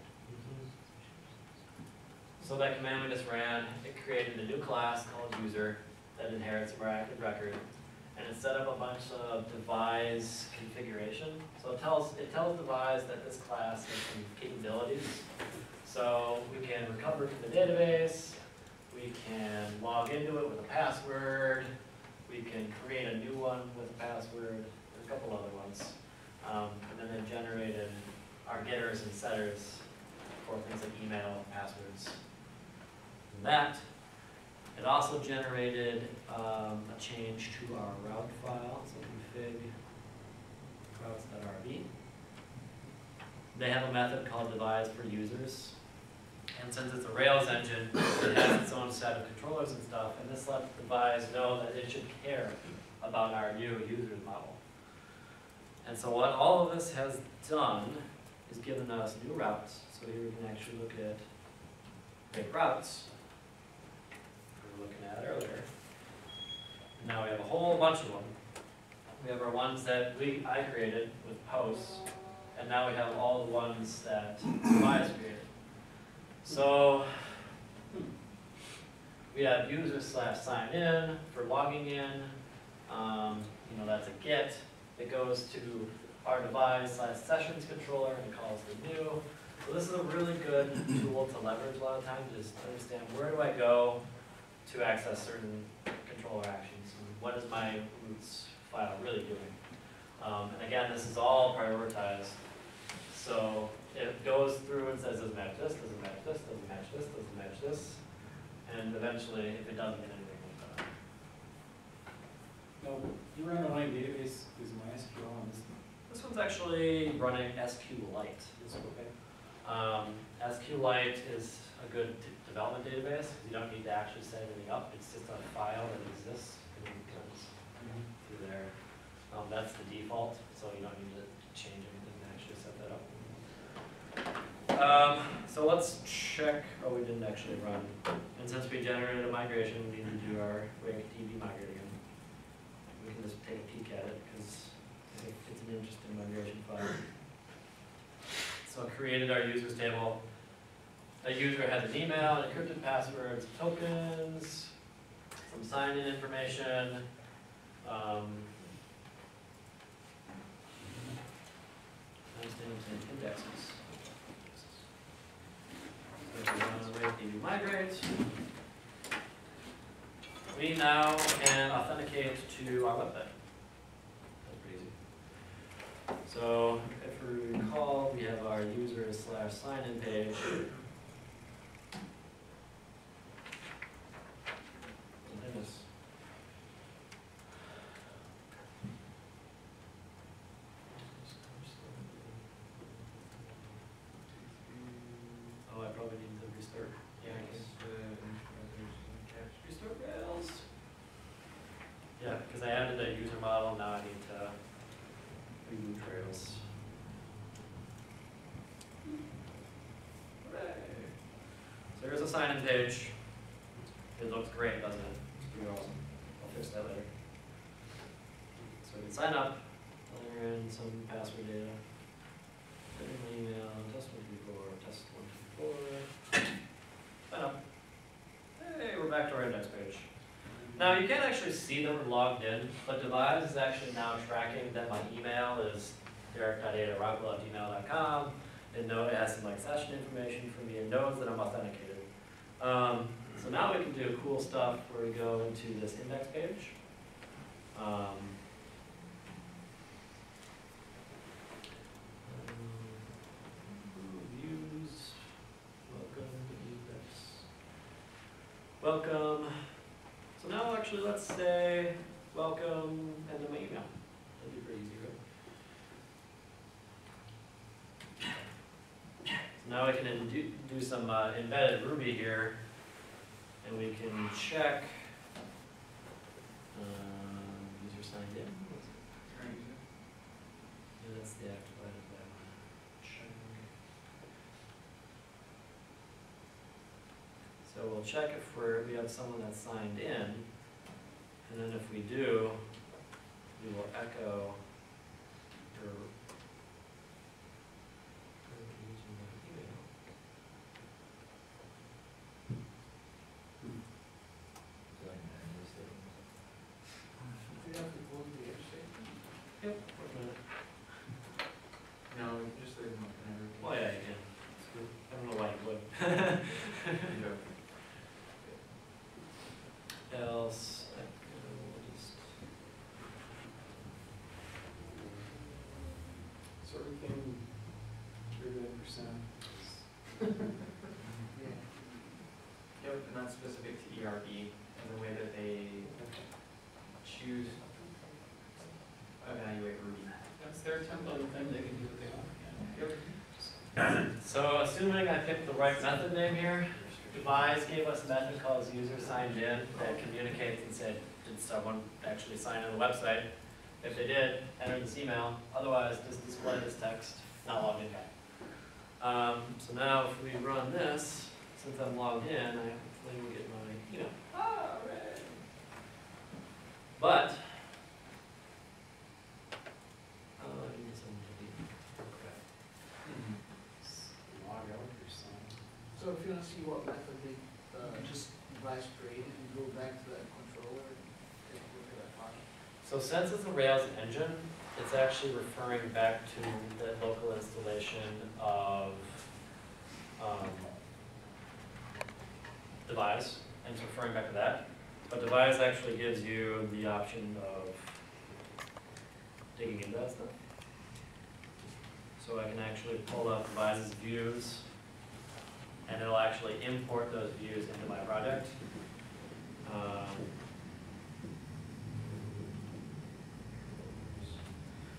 So that command we just ran, it created a new class called user that inherits active record. And it set up a bunch of devise configuration. So it tells, it tells devise that this class has some capabilities. So we can recover from the database, we can log into it with a password, we can create a new one with a password, a couple other ones. Um, and then it generated our getters and setters for things like email, passwords, and that. It also generated um, a change to our route file, so config routes.rb. They have a method called devise for users. And since it's a Rails engine, it has its own set of controllers and stuff, and this lets devise know that it should care about our new users model. And so what all of this has done is given us new routes. So here we can actually look at rake routes we were looking at earlier. Now we have a whole bunch of them. We have our ones that we, I created with posts, and now we have all the ones that devise created. So, we have user slash sign in for logging in, um, you know, that's a get. It goes to our devise slash sessions controller and it calls the new. So this is a really good tool to leverage a lot of times, just to understand where do I go to access certain controller actions, and what is my routes file really doing? Um, and again, this is all prioritized. So it goes through and says, does it match this, does it match this, does it match this, does it match this? And eventually, if it doesn't, then anything will come. No, your underlying database is MySQL on this. This one's actually running SQLite. Okay. Um, SQLite is a good d- development database, you don't need to actually set anything up, It sits on a file that exists, and it comes through there. Um, that's the default, so you don't need to change anything to actually set that up. Um, so let's check, oh, we didn't actually run, and since we generated a migration, we need to do our DB migrate again. We can just take a peek at it, because it's an interesting migration file. So I created our users table. A user has an email, encrypted passwords, tokens, some sign-in information, um, and indexes. So the migrate, we now can authenticate to our web website. So if we recall, we have our user slash sign-in page. It's- Oh, I probably need to restart. Yeah, I guess. Uh, restart Rails. Yeah, because I added a user model, now I need to reboot Rails. Hooray. So here's a sign-in page. It looks great, doesn't it? It's pretty awesome. I'll fix that later. So we can sign up, enter in some password data. Enter my email, test one two four, test one two four. Sign up. Hey, we're back to our index page. Now, you can't actually see that we're logged in, but Devise is actually now tracking that my email is derek.ada@rockwell@gmail.com. It know, it has some like session information for me, and knows that I'm authenticated. Um, so now we can do cool stuff where we go into this index page. Um, Views, welcome, index. Welcome. So now actually, let's say, welcome, and then my email. That'd be pretty easy, right? So now I can do, do some uh, embedded Ruby here, and we can check, um, user signed in. Yeah, that's the activated that one. Check. So we'll check if we're, we have someone that's signed in, and then if we do, we will echo your your using the email. Do you have to close the edge statement? Yep. working on it. No, just leave them open every. Well, yeah, you can. It's good. I don't know why you would. Else, I will just. So everything greater percent. Yeah. Yep, and specific to ERB and the way that they choose, evaluate Ruby. That's their template thing, they can do what they want. Yep. So assuming I picked the right method name here, Devise gave us a method called user signed in that communicates and said, did someone actually sign in the website? If they did, enter this email, otherwise just display this text, not logged in yet. Um, so now if we run this, since I'm logged in, I hopefully will get my email. Hooray. But, uh, I need someone to be, okay. Log out your son. So if you want to see what method they, uh, just devise created, and go back to that controller and take a look at that file. So since it's a Rails engine, it's actually referring back to the local installation of, um, Devise, and it's referring back to that. But Devise actually gives you the option of digging into that stuff. So I can actually pull up Devise's views, and it'll actually import those views into my project. Um,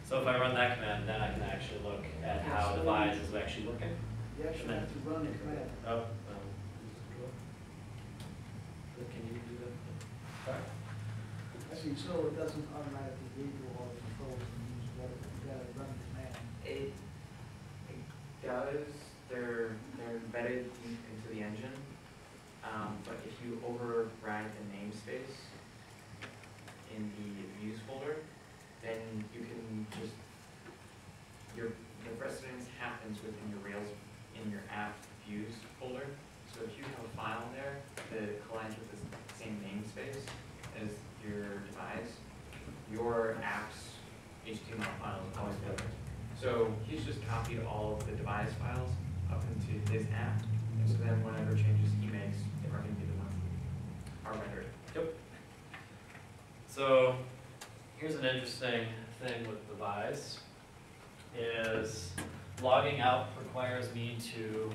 So if I run that command, then I can actually look at how Devise is actually working. You actually have to run the command. Oh, um, can you do that? Sorry? See, so it doesn't automatically read through all the controls and use whatever, you gotta run the command. It, it does, they're, they're embedded deep into the engine. Um, but if you override the namespace in the views folder, then you can just, your, the precedence happens within your Rails, in your app views folder. So if you have a file in there that collides with the same namespace as your devise, your app's HTML file is always different. So he's just copied all of the devise files up into his app, and so then whatever changes he makes are gonna be the ones that are rendered. Yep. So, here's an interesting thing with Devise, is logging out requires me to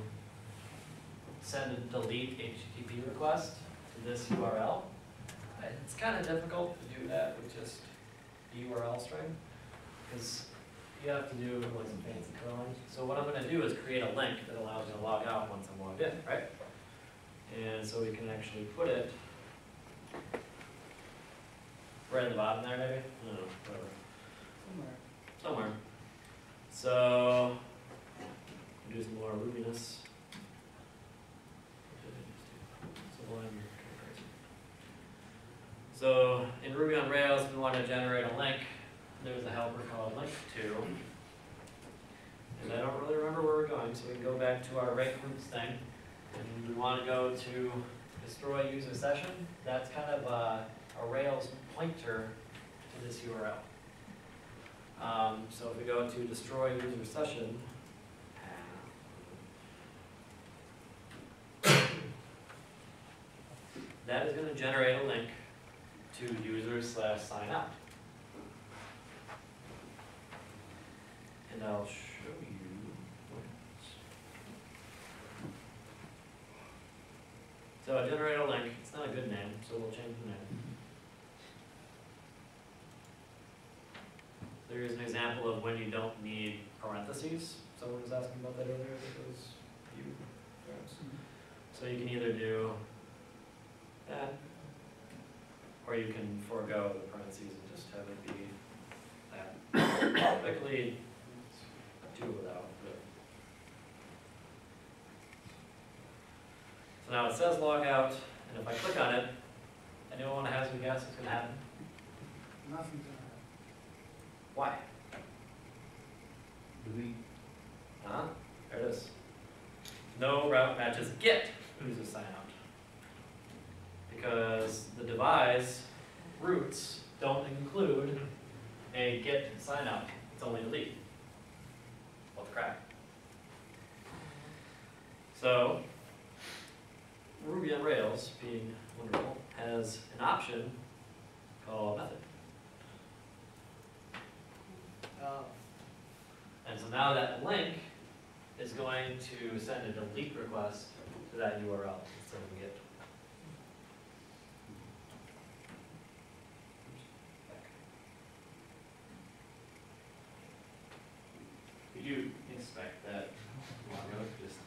send a delete HTTP request to this URL. It's kind of difficult to do that with just the URL string, because you have to do like some fancy coding. So what I'm gonna do is create a link that allows you to log out once I'm logged in, right? And so we can actually put it right at the bottom there, maybe? Know, whatever. Somewhere. So, do some more Rubiness. So, in Ruby on Rails, we want to generate a link. There's a helper called link to. And I don't really remember where we're going, so we can go back to our rake routes thing. And we want to go to destroy user session. That's kind of a, a Rails pointer to this URL. Um, so if we go to destroy user session. That is gonna generate a link to user slash sign out. And I'll show you. So I generate a link, it's not a good name, so we'll change the name. There is an example of when you don't need parentheses. Someone was asking about that earlier, it was you, perhaps. So you can either do that, or you can forego the parentheses and just have it be that. Typically, do without, but. So now it says log out, and if I click on it, anyone want to hazard a guess what's gonna happen? Nothing's Why? Delete. Huh? There it is. No route matches get user sign out. Because the devise routes don't include a get sign out, it's only delete. What the crap? So, Ruby on Rails, being wonderful, has an option called method. Oh, And so now that link is going to send a delete request to that URL instead of get. Could you expect that logo, just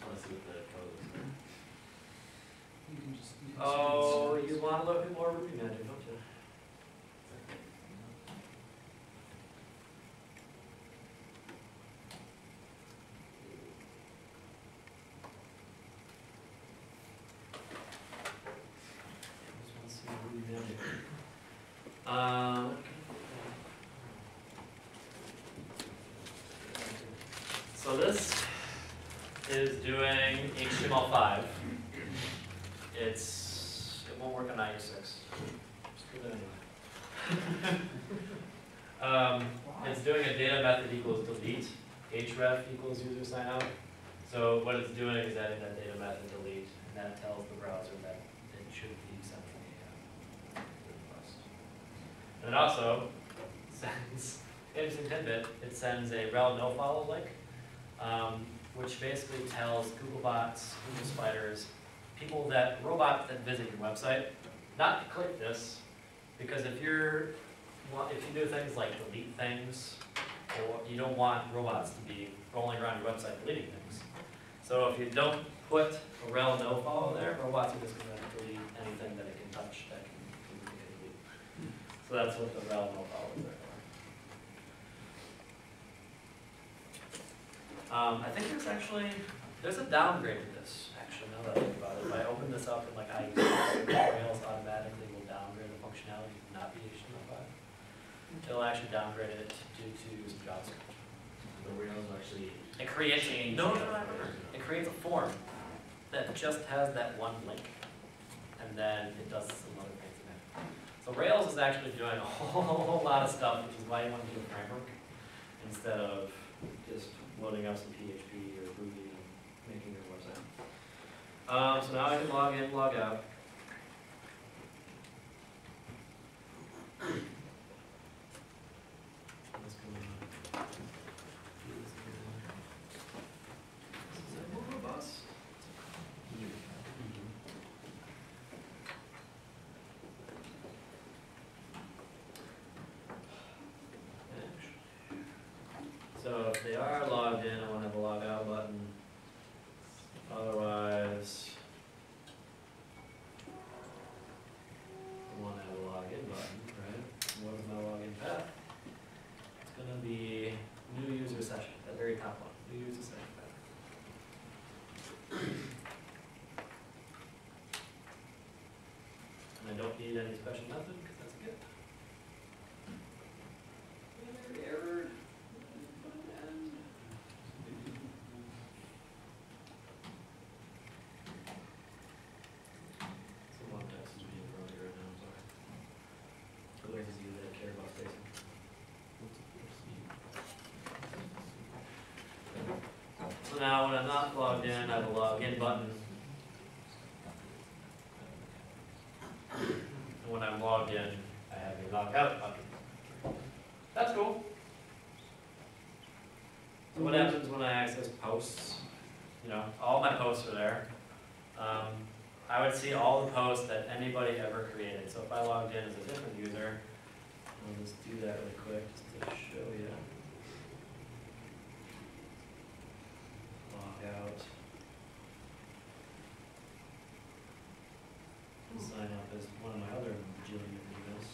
wanna see what the code looks like? you can just. you can Oh, you want a little bit more Ruby magic, don't you? Just wanna see Ruby magic. Um. So this is doing HTML five. It's, it won't work on IE6. Just do anyway. Um, it's doing a data method equals delete, href equals user sign out. So what it's doing is adding that data method delete, and that tells the browser that it should be sending a uh, request. And it also sends, interesting tidbit, it sends a rel no follow link, um, which basically tells Google bots, Google Spiders, people that, robots that visit your website, not to click this, because if you're, if you do things like delete things, or you don't want robots to be rolling around your website deleting things. So if you don't put a rel no follow there, robots are just gonna delete anything that it can touch that can, can delete. So that's what the rel no follow is there for. Um, I think there's actually, there's a downgrade to this, actually, now that I think about it. If I open this up in like IE, Rails automatically will downgrade the functionality to not be HTML5. It'll actually downgrade it due to some JavaScript. The Rails actually It creates, change. no, no, no, it creates a form that just has that one link. And then it does some other fancy thing. So Rails is actually doing a whole lot of stuff, which is why you want to do a framework instead of just loading up some PHP or Ruby and making your website. Um, so now I can log in, log out. What's going on? Is it more robust? So if they are logged in, I wanna have a log out button. Otherwise, I wanna have a login button, right? What is my login path? It's gonna be new user session, that very top one, new user session path. And I don't need any special method, cause that's a gift. Error. So now when I'm not logged in, I have a login button. And when I'm logged in, I have a log out button. That's cool. So what happens when I access posts? You know, all my posts are there. Um, I would see all the posts that anybody ever created. So if I logged in as a different user, I'll just do that really quick just to show you. Log out. And sign up as one of my other bajillion emails.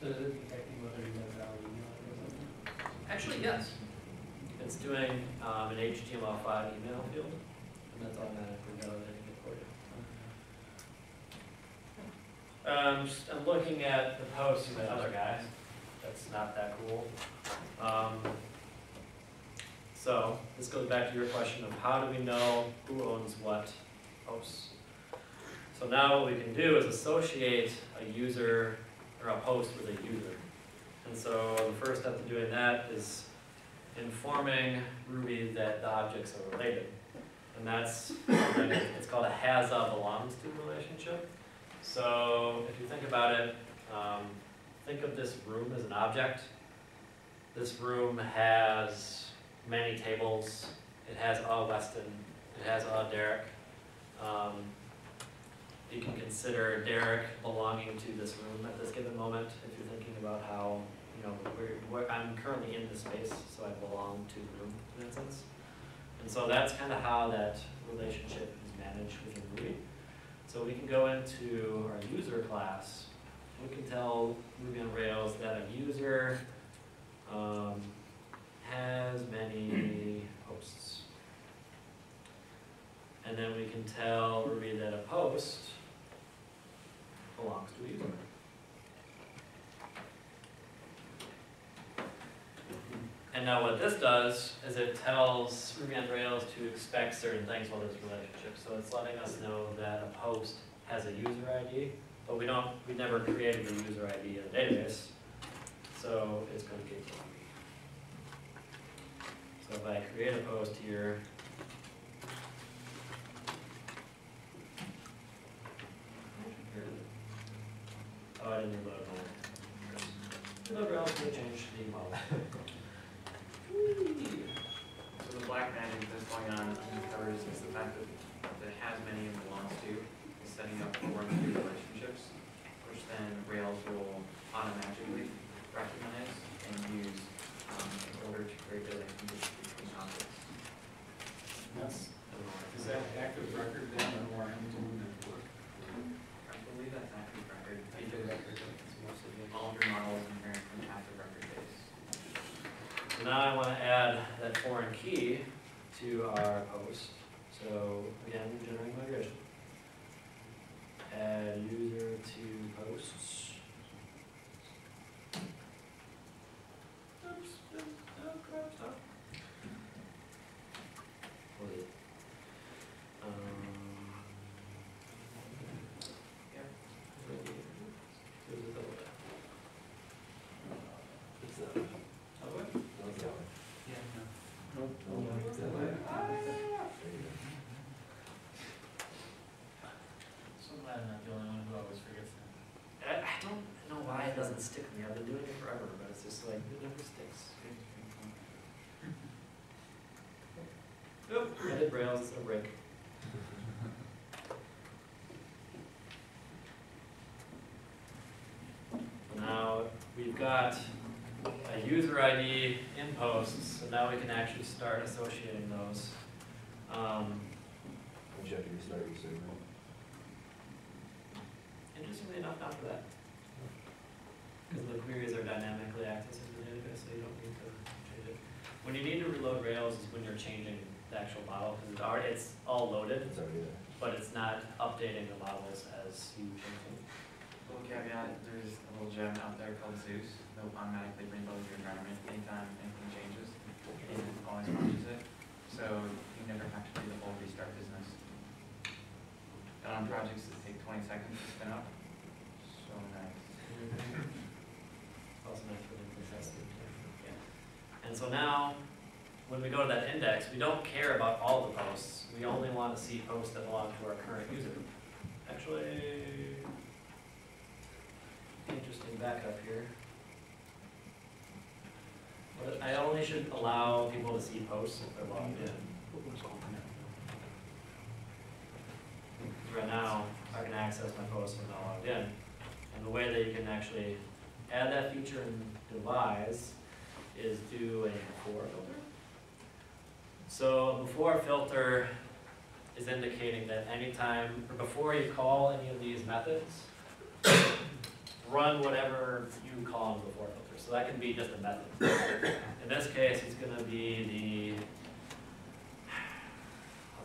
So is it detecting whether you have valid email or something? Actually, yes. It's doing um, an HTML5 email field, and that's automatically validating it for. Um, I'm looking at the post from the other guy. That's not that cool. Um, so this goes back to your question of how do we know who owns what posts? So now what we can do is associate a user or a post with a user. And so the first step to doing that is informing Ruby that the objects are related. And that's, it's called a has-a belongs to relationship. So if you think about it, um, think of this room as an object. This room has many tables. It has a Weston. It has a Derek. Um, you can consider Derek belonging to this room at this given moment if you're thinking about how, you know, we're, we're, I'm currently in this space, so I belong to the room in that sense. And so that's kind of how that relationship is managed within Ruby. So we can go into our user class. We can tell Ruby on Rails that a user um, has many posts. And then we can tell Ruby that a post belongs to a user. And now what this does is it tells Ruby on Rails to expect certain things while there's relationship. So it's letting us know that a post has a user ID, but we don't, we never created a user ID in the database. So it's going to give it. So if I create a post here, Oh, I didn't may change the model. The black magic that's going on in covers is the fact that the has many and belongs to is setting up foreign relationships, which then Rails will automatically recognize and use um, in order to create the relationship between objects. That's, is that active record then, or am I doing that work? I believe that's active record. Active record, it's mostly. All of your models inherit from active record base. So now I want to add that foreign key to our post. So again, generating migration. Add user to posts. Oops, oh crap, stop. What is it? Um. Yep. There's a double tap. It's that way. Other way? No, it's that way. Yeah, no. Nope. It's that way. it doesn't stick with me, I've been doing it forever, but it's just like, it never sticks. Oop, I did Rails, it's gonna break. Now, we've got a user ID in posts, so now we can actually start associating those. Um, Would you have to restart your server? Interestingly enough, not for that. Because the queries are dynamically accessing the database, so you don't need to change it. When you need to reload Rails is when you're changing the actual model, because it's already, it's all loaded, It's already there. but it's not updating the models as you change them. Caveat, there's a little gem out there called Zeus, that will automatically reload your environment anytime anything changes. It always watches it, so you never have to do the whole restart business. And on projects that take twenty seconds to spin up, so nice. Also nice for the necessity. Yeah. And so now, when we go to that index, we don't care about all the posts, we only want to see posts that belong to our current user. Actually, interesting backup here. But I only should allow people to see posts if they're logged in. Right now, I can access my posts when I'm logged in. And the way that you can actually add that feature in Devise is do a before filter. So before filter is indicating that anytime, or before you call any of these methods, run whatever you call them before filter. So that can be just a method. In this case, it's gonna be the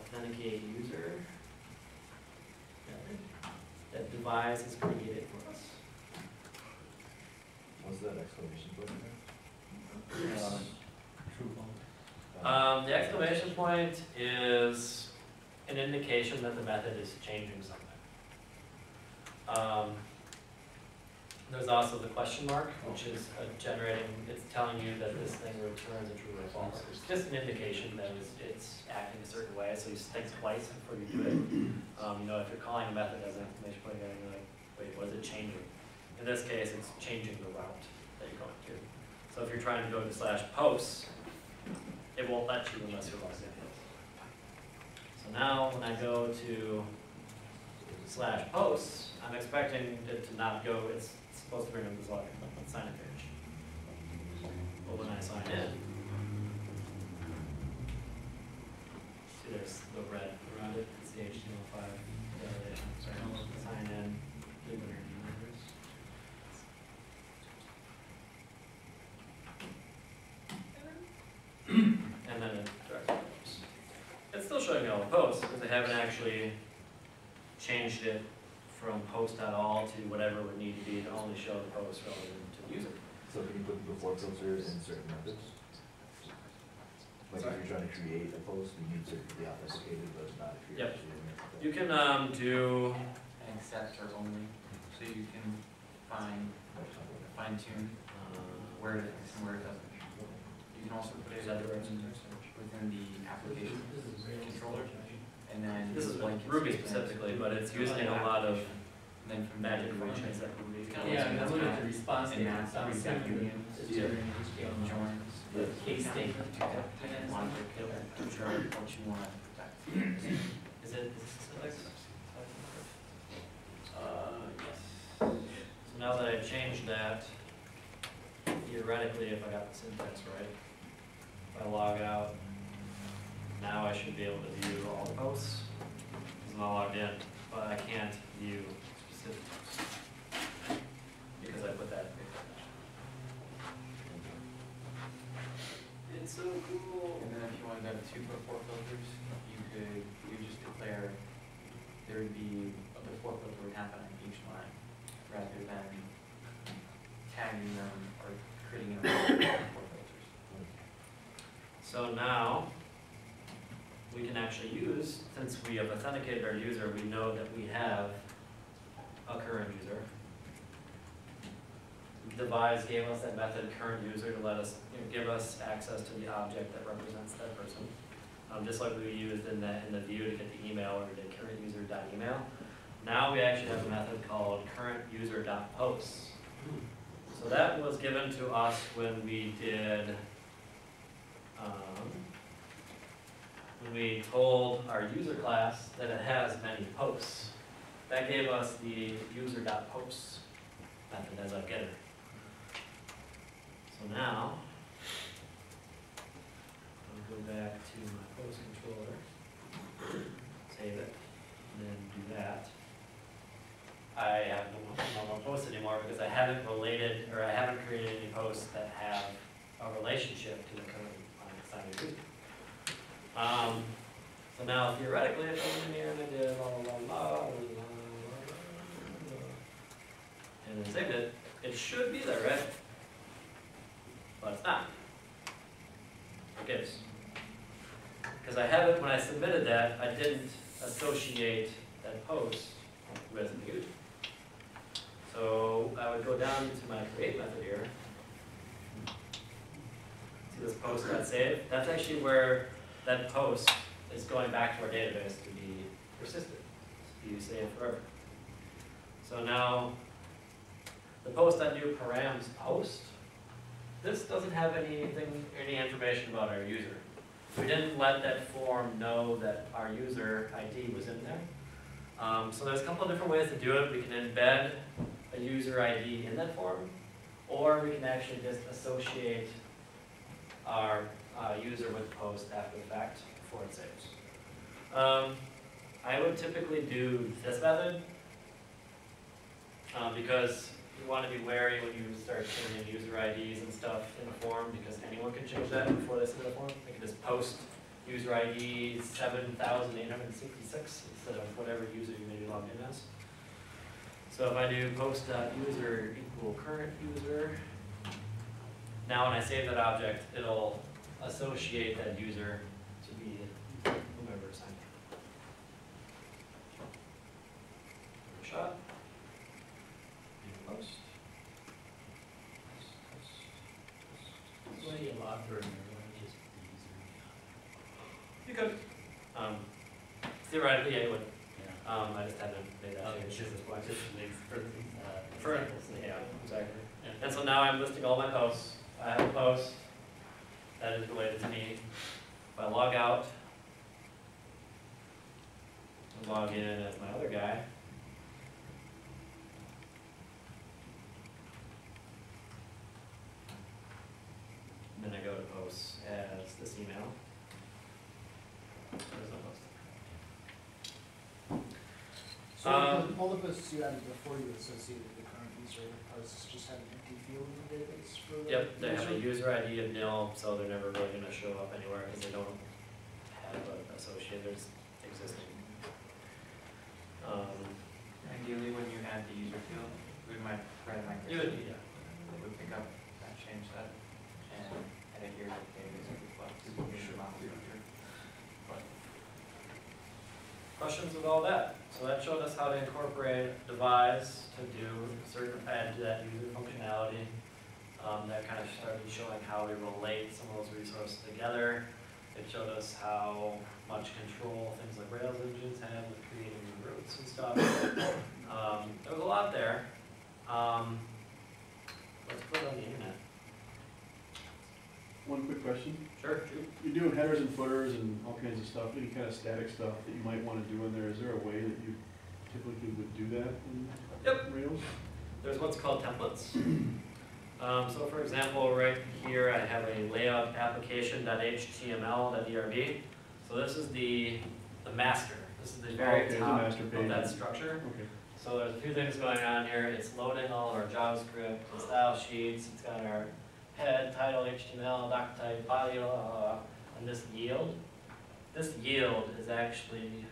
authenticate user method that Devise has created for us. What's that exclamation point there? Um, True Um, the exclamation point is an indication that the method is changing something. Um, there's also the question mark, which is uh, generating, it's telling you that this thing returns a true or false. It's just an indication that it's, it's acting a certain way, so you think twice before you do it. Um, you know, if you're calling a method as an exclamation point, you're like, wait, what is it changing? In this case, it's changing the route that you're going to. So if you're trying to go to slash posts, it won't let you unless you're logged in. So now, when I go to slash posts, I'm expecting it to not go, it's supposed to bring up this login, sign in page. But when I sign in, see there's the red around it, it's the HTML5 validation, uh, sorry, sign in, give it your email. And then it directly posts. It's still showing me all the posts, but they haven't actually changed it from post at all to whatever would need to be to only show the post relevant to the user. So can you put the before filter in certain methods? Like if you're trying to create a post, you need to be authenticated, but not if you're Yep. actually in there. You can, um, do, Except or only, so you can find, fine tune uh, where it is and where it doesn't. You can also put it is that the right within, within the application controller, and then. this is blanket Ruby statements. specifically, but it's using a lot of And then from magic there, you functions that Ruby It's can kinda Yeah, like and that's look at not- the response and that's sounds pretty similar convenient. to Yeah. joins. The case statement. Logic, control what you want to protect. Is it, is this syntax? Uh, yes. So now that I changed that, theoretically, if I got the syntax right, if I log out, now I should be able to view all the posts, because I'm not logged in, but I can't view specific posts. Because I put that in big It's so cool. And then if you wanted to go to two before filters, you could, you just declare there would be a before filter would happen on each line, rather than tagging them or creating a before filters. So now, we can actually use, since we have authenticated our user, we know that we have a current user. Devise gave us that method, current user, to let us, you know, give us access to the object that represents that person. Um, just like we used in the, in the view to get the email or the current user dot email. Now we actually have a method called current user dot posts. So that was given to us when we did, um, we told our user class that it has many posts. That gave us the user.posts method as a getter. So now, I'll go back to my post controller, save it, and then do that. I have no more, posts anymore because I haven't related, or I haven't created any posts that have a relationship to the current unassigned user. Um, so now theoretically, if I went in here and I did la la la la, la, la, la, la, and then saved it, it should be there, right? But it's not. It is. Because I haven't, when I submitted that, I didn't associate that post with user. So I would go down to my create method here. See this post got saved? That's actually where that post is going back to our database to be persisted, to be saved forever. So now, the post that new params post, this doesn't have anything, any information about our user. We didn't let that form know that our user ID was in there. Um, so there's a couple of different ways to do it. We can embed a user ID in that form, or we can actually just associate our uh, user with post after the fact before it saves. Um, I would typically do this method uh, because you want to be wary when you start changing user IDs and stuff in a form because anyone can change that before they submit a form. They can just post user ID seven thousand eight hundred sixty-six instead of whatever user you may be logged in as. So if I do post.user equal current user, now when I save that object, it'll associate that user to be whomever assigned. Give a Shot. Post. What do you log for, You could, um, theoretically, yeah, you would, Yeah. um, I just haven't made that Oh, change. just, This is why. just makes for, uh. For, yeah, exactly. Yeah. And so now I'm listing all my posts. I have a post that is related to me. If I log out, and log in as my other guy. Then I go to posts as this email. There's no post. So Um, all the posts you added before you associated the current user posts just have an empty field in the database for the Yep, they have a user? user ID of nil, so they're never really gonna show up anywhere because they don't have an associated existing. Um, Ideally, when you add the user field, we might write like you this. would, yeah, It would pick up that, change that, and edit here that database reflects the user model structure. But questions with all that? So that showed us how to incorporate devise to do certain, add to that user functionality. Um, that kind of started showing how we relate some of those resources together. It showed us how much control things like Rails engines have with creating new routes and stuff. Um, there was a lot there. Um, let's put it on the internet. One quick question. Sure, shoot. You're doing headers and footers and all kinds of stuff, any kind of static stuff that you might wanna do in there, is there a way that you typically would do that in Yep. Rails? There's what's called templates. Um, so for example, right here, I have a layout application.html.erb. So this is the, the master. This is the Oh, very okay, the top master of that structure. Okay. So there's a few things going on here. It's loading all of our JavaScript, the style sheets. It's got our head, title, HTML, doc type, body, blah, blah, blah. and this yield. This yield is actually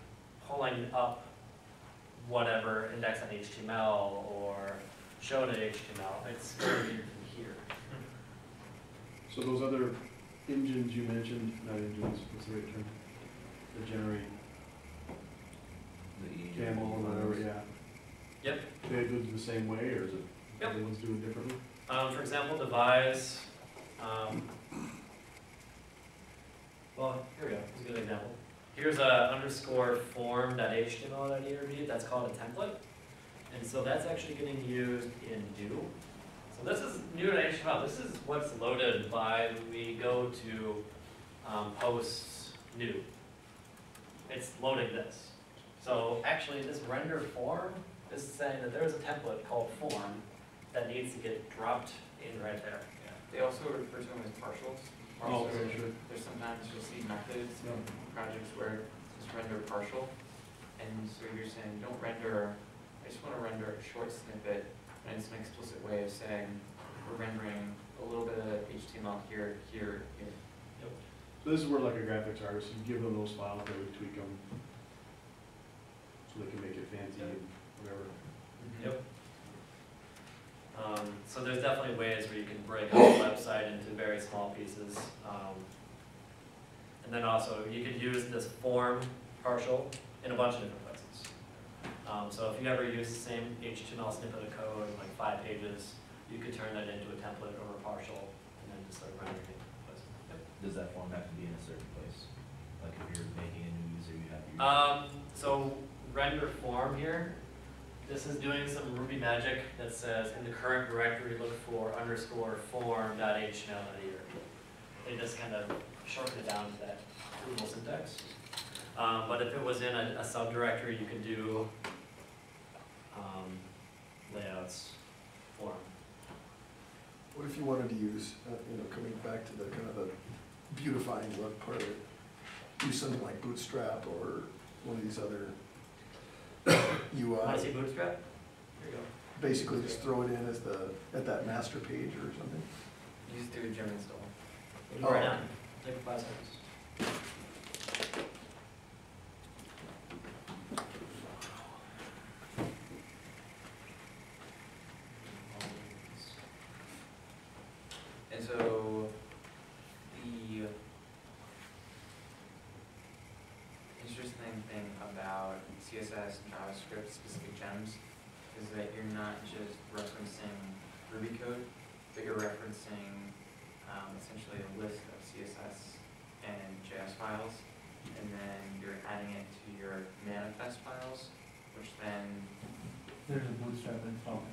pulling up whatever index on HTML or show to HTML. It's going to from here. So those other engines you mentioned, not engines, what's the right term? That generate the Haml or whatever, yeah. Yep. They do it the same way, or is it, Yep. everyone's doing it differently? Um, for example, devise, um, well, here we go, here's a good example. Here's a underscore form.html.erb, that's called a template. And so that's actually getting used in do. So this is new to HTML, this is what's loaded by, we go to, um, post new. It's loading this. So actually, this render form is saying that there is a template called form that needs to get dropped in right there. They also refer to them as partials. Oh, Also, okay, sure. There's sometimes you'll see methods in projects where it's render partial. And so you're saying, don't render, I just wanna render a short snippet, and it's an explicit way of saying, we're rendering a little bit of HTML here, here, here. So this is where like a graphics artist, you give them those files, they would tweak them. So they can make it fancy and whatever. Yep. Um, so there's definitely ways where you can break up a website into very small pieces. Um, and then also, you could use this form partial in a bunch of different places. Um, so if you ever use the same HTML snippet of code, like five pages, you could turn that into a template or a partial, and then just start rendering it. Yep. Does that form have to be in a certain place? Like if you're making a new user, you have to. Um, so render form here, this is doing some Ruby magic that says in the current directory, look for underscore form dot HTML. They just kind of shorten it down to that Google syntax. Um, but if it was in a, a subdirectory, you could do, um, layouts, form. What if you wanted to use, uh, you know, coming back to the kind of the beautifying look part of it, use something like Bootstrap or one of these other Wanna see UI, Bootstrap? Here you go. basically just throw it in as the, at that master page or something? You just do a gem install. Do it Right oh. now, take five seconds. And so, the interesting thing about CSS and JavaScript specific gems is that you're not just referencing Ruby code, but you're referencing, um, essentially a list of CSS and JS files, and then you're adding it to your manifest files, which then, There's a bootstrap install.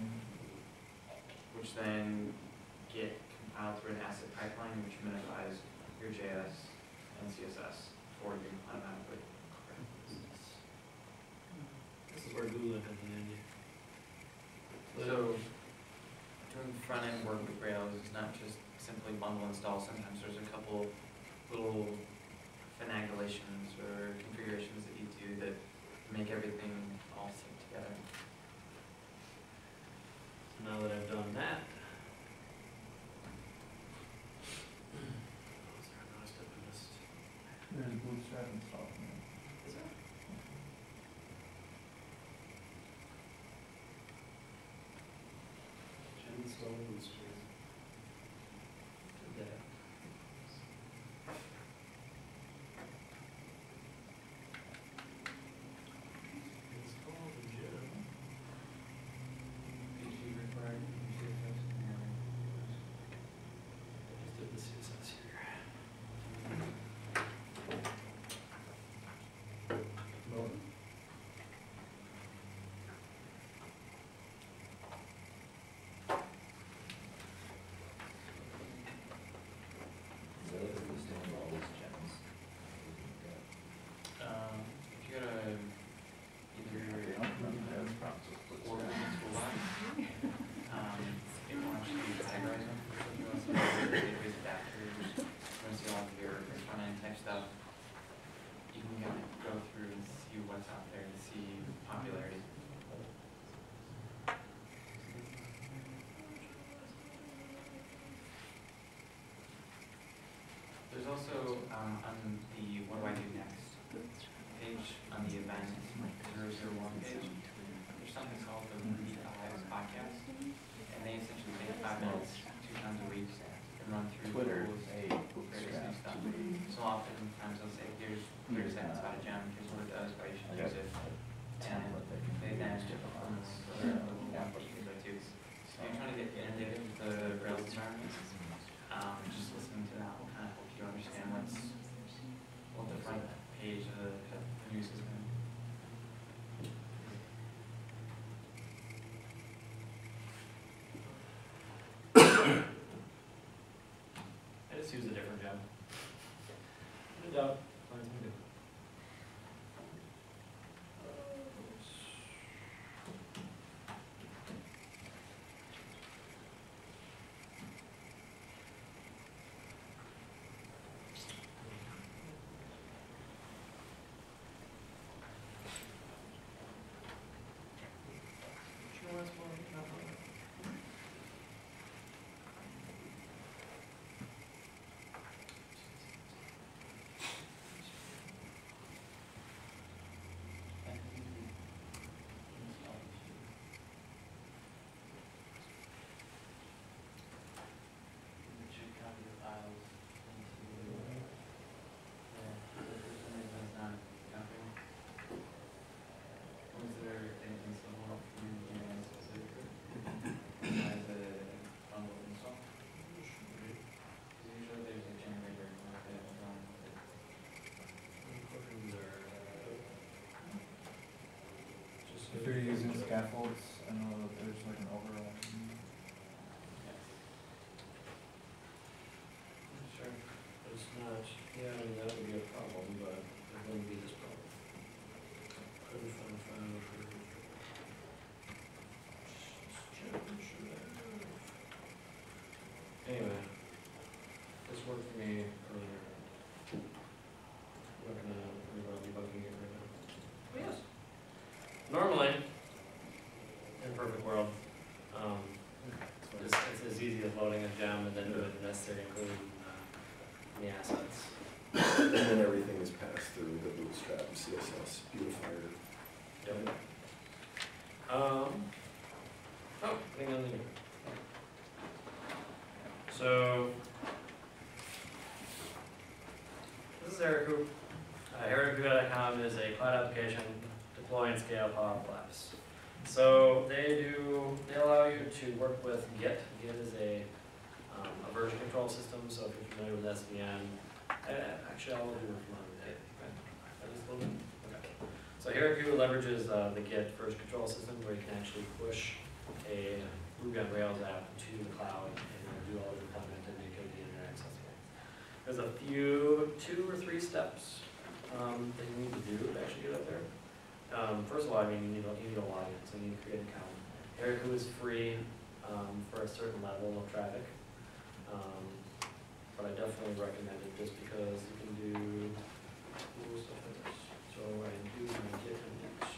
which then get compiled through an asset pipeline, which minifies your JS and CSS for you automatically. This is where Google comes in handy. So, doing front-end work with Rails is not just simply bundle install, sometimes there's a couple little finagulations or configurations that you do that make everything all sync together. So now that I've done that. There's a bootstrap install. Is there? Yeah. It's called a gem. PG required, CSS. I just did the CSS here. Is that like a listing of all these gems? Um, if you go to either your or toolbox, um, if you want to categorize them, if you want to see all your database adapters, if you want to see all of your front-end type stuff, you can kind of go through and see what's out there and see popularity. There's also, um, on the what do I do next page, on the event zero zero one page, there's something called the Ruby Five podcast. And they essentially take five minutes, two times a week, and run through Twitter, tools, various new stuff. So oftentimes they'll say, here's, here's seconds about a gem, here's what it does, why you should use it. And they then, um, other, other you can go to. So if you're trying to get inundated with the Rails environment, um, just listening to that will kind of help you understand what's If you're using scaffolds, I know that there's like an overall. Sure, it's not, yeah, I mean, that would be a problem, but it wouldn't be this problem. Couldn't find a file for. Anyway, this worked for me earlier. I'm not gonna, worry about debugging it right now. Oh, yes. Normally, in a perfect world, um, it's, it's as easy as loading a gem and then doing the necessary including, uh, the assets. And then everything is passed through the bootstrap CSS beautifier. Yep. Um, oh, thing on the. So. This is Heroku. Uh, Heroku.com is a cloud application deploy scale Power Apps. So they do, they allow you to work with Git. Git is a, um, a version control system, so if you're familiar with SVN, uh, actually, all of you with it, right? A little. So Heroku leverages uh, the Git version control system where you can actually push a Ruby on Rails app to the cloud and do all the deployment and make it the internet accessible. There's a few, two or three steps um, that you need to do to actually get up there. Um, first of all, I mean, you need, a- you need a login, so you need to create an account. Heroku is free um, for a certain level of traffic. Um, but I definitely recommend it just because you can do cool stuff like this. So I do my Git index.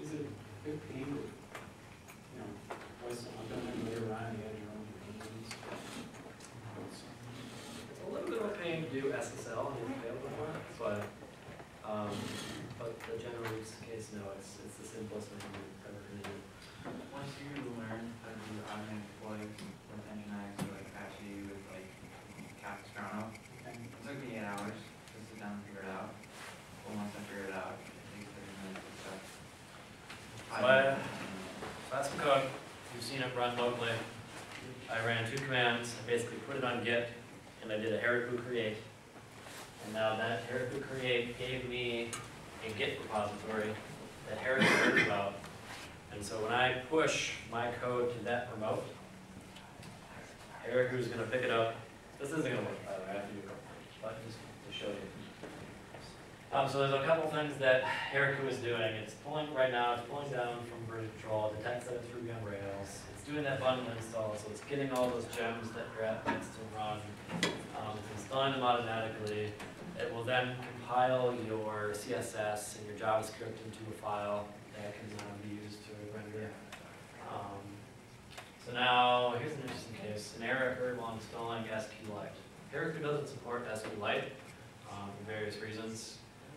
Is it a big pain to, you know, was, I'm gonna later on, you had your own pages? It's a little bit of a pain to do SSL and it's available for it, but, um, but the general use no, it's, it's the simplest thing you've ever gonna do. Once you learn how to do automated deploys with Nginx or like Apache with like Capistrano, And it took me eight hours to sit down and figure it out. But once I figured it out, it takes thirty minutes to start. Five Well. That's some code, you've seen it run locally. I ran two commands, I basically put it on Git, and I did a Heroku create. And now that Heroku create gave me a Git repository that Heroku heard about. And so when I push my code to that remote, Heroku's gonna pick it up. This isn't gonna work, by the way, I have to do it, but just to show you. Um, so there's a couple things that Heroku is doing. It's pulling, right now, it's pulling down from version control, detects that it's Ruby on Rails. It's doing that bundle install, so it's getting all those gems that your needs to run. Um, it's installing them automatically. It will then compile your CSS and your JavaScript into a file that can be used to render. Um, so now, here's an interesting case. An error occurred while installing SQLite. Heroku doesn't support SQLite um, for various reasons.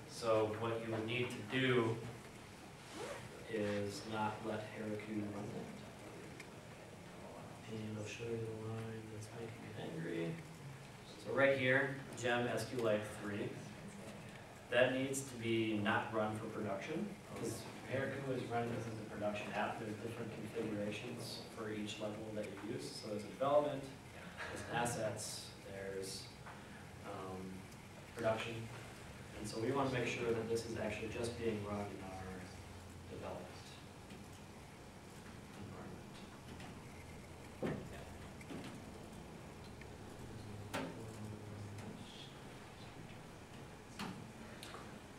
So what you would need to do is not let Heroku run it. And I'll show you the line that's making it angry. So right here, gem SQLite three. That needs to be not run for production, because Heroku is running this as a production app, there's different configurations for each level that you use. So there's a development, there's assets, there's, um, production. And so we want to make sure that this is actually just being run in our development environment.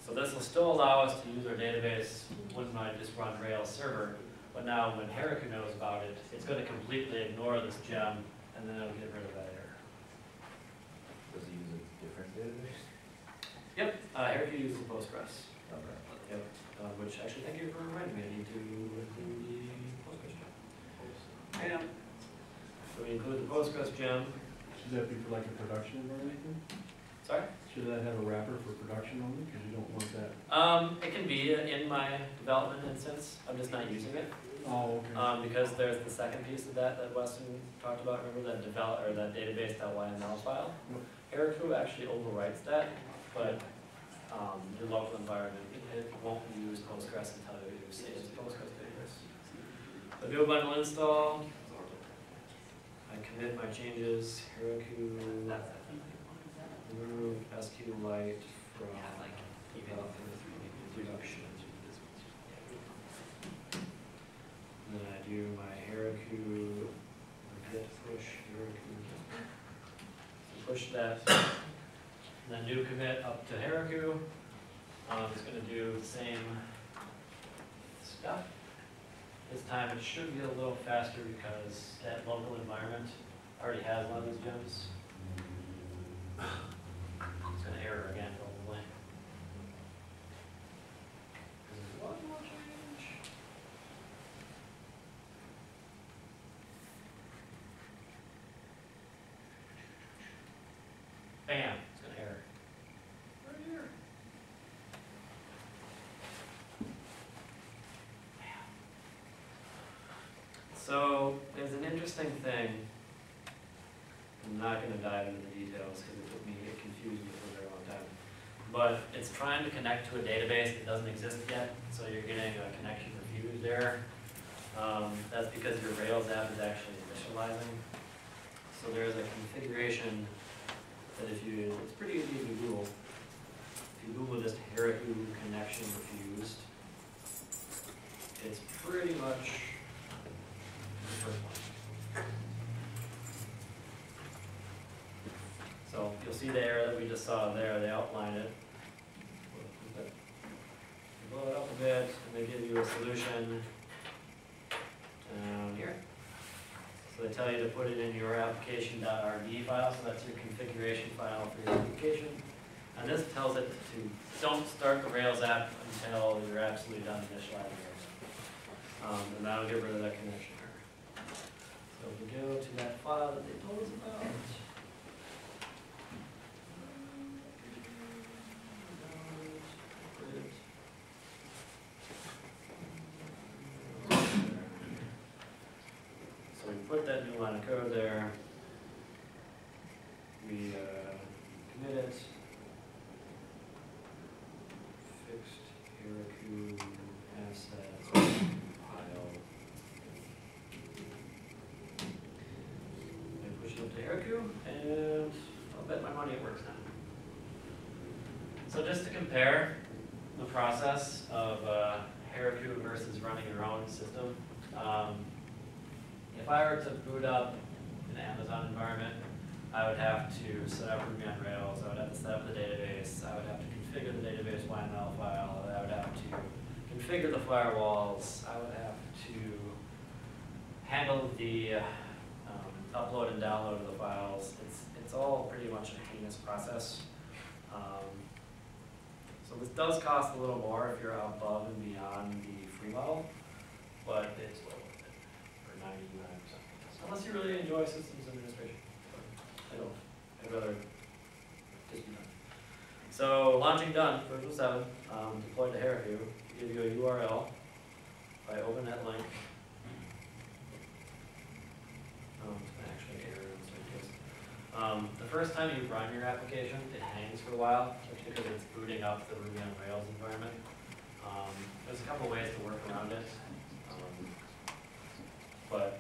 So this will still allow us to use our database when I just run Rails server, but now when Heroku knows about it, it's gonna completely ignore this gem, and then it'll get rid of that error. Does he use a different database? Yep, uh, Heroku uses Postgres. Okay. Yep, uh, which actually, thank you for reminding me, I need to include the Postgres gem. I know. So we include the Postgres gem, Should that be for like a production or anything? Sorry? Should that have a wrapper for production only, because you don't want that? Um, it can be in my development instance, I'm just not using it. Oh, okay. Um, because there's the second piece of that that Weston talked about, remember that develop, or that database, that database.yml file? Heroku actually overwrites that, but, um, your local environment, it won't use Postgres until you say it's Postgres database. Do a bundle install. I commit my changes, Heroku, remove SQLite from development production. do my Heroku, git push Heroku. So Push that, and then new commit up to Heroku. Um, it's gonna do the same stuff. This time it should be a little faster because that local environment already has one of these gems. It's gonna error again probably. There's one more change. Bam, it's gonna error. Right here. So, there's an interesting thing. I'm not gonna dive into the details because it took me, it confused me for a very long time. But it's trying to connect to a database that doesn't exist yet, so you're getting a connection refused there. Um, that's because your Rails app is actually initializing. So there's a configuration that if you, it's pretty easy to Google. If you Google just Heroku connection refused, it's pretty much the first one. So you'll see the error that we just saw there, they outline it. Blow it up a bit, and they give you a solution down here. So they tell you to put it in your application.rb file, so that's your configuration file for your application. And this tells it to, don't start the Rails app until you're absolutely done initializing Rails. Um, and that'll get rid of that connection error. So if we go to that file that they told us about. So we put that new line of code there. We uh, commit it. Fixed Heroku assets file. And push it up to Heroku, and I'll bet my money it works now. So just to compare the process of uh, Heroku versus running your own system, um, if I were to boot up an Amazon environment, I would have to set up Ruby on Rails, I would have to set up the database, I would have to configure the database YML file, I would have to configure the firewalls, I would have to handle the um, upload and download of the files. It's, it's all pretty much a heinous process. Um, So this does cost a little more if you're above and beyond the free model, but it's well worth it for ninety-nine percent. Unless you really enjoy systems administration. I don't, I'd rather just be done. So launching done, version seven, um, deployed to Heroku, give you a URL. I open that link. Um, it's actually. Um, the first time you run your application, it hangs for a while, just because it's booting up the Ruby on Rails environment. Um, there's a couple ways to work around it. But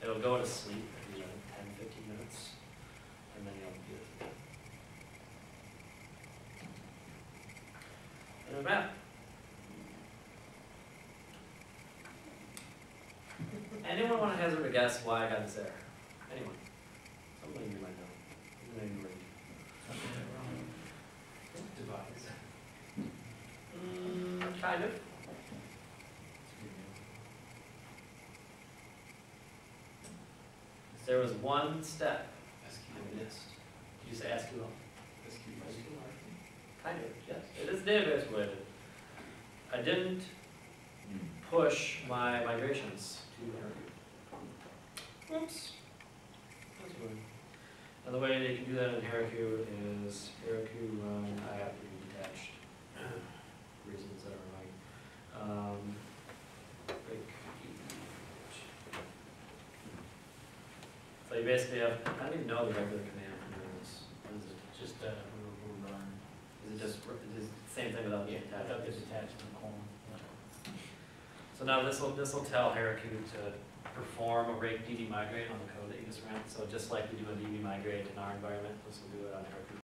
it'll go to sleep in like 10, 15 minutes, and then you'll do it. again. And a map. Anyone want to hazard a guess why I got this error? Anyone? Somebody you might know. Maybe you Devise. Mm, kind of. There was one step I missed. Did you say SQL? Kind of, yes. It is database related. I didn't push my migrations to Heroku. Oops. That's weird. And the way they can do that in Heroku is Heroku run, I have to be detached. Reasons that are right. Um, break each. So you basically have, I don't even know the regular command for doing this. What is it? Just, uh, who, who run. Is it just, is it the same thing without the I thought attachment? this attachment column. So now this will, this will tell Heroku to perform a rake DB migrate on the code that you just ran. So just like we do a DB migrate in our environment, this will do it on Heroku.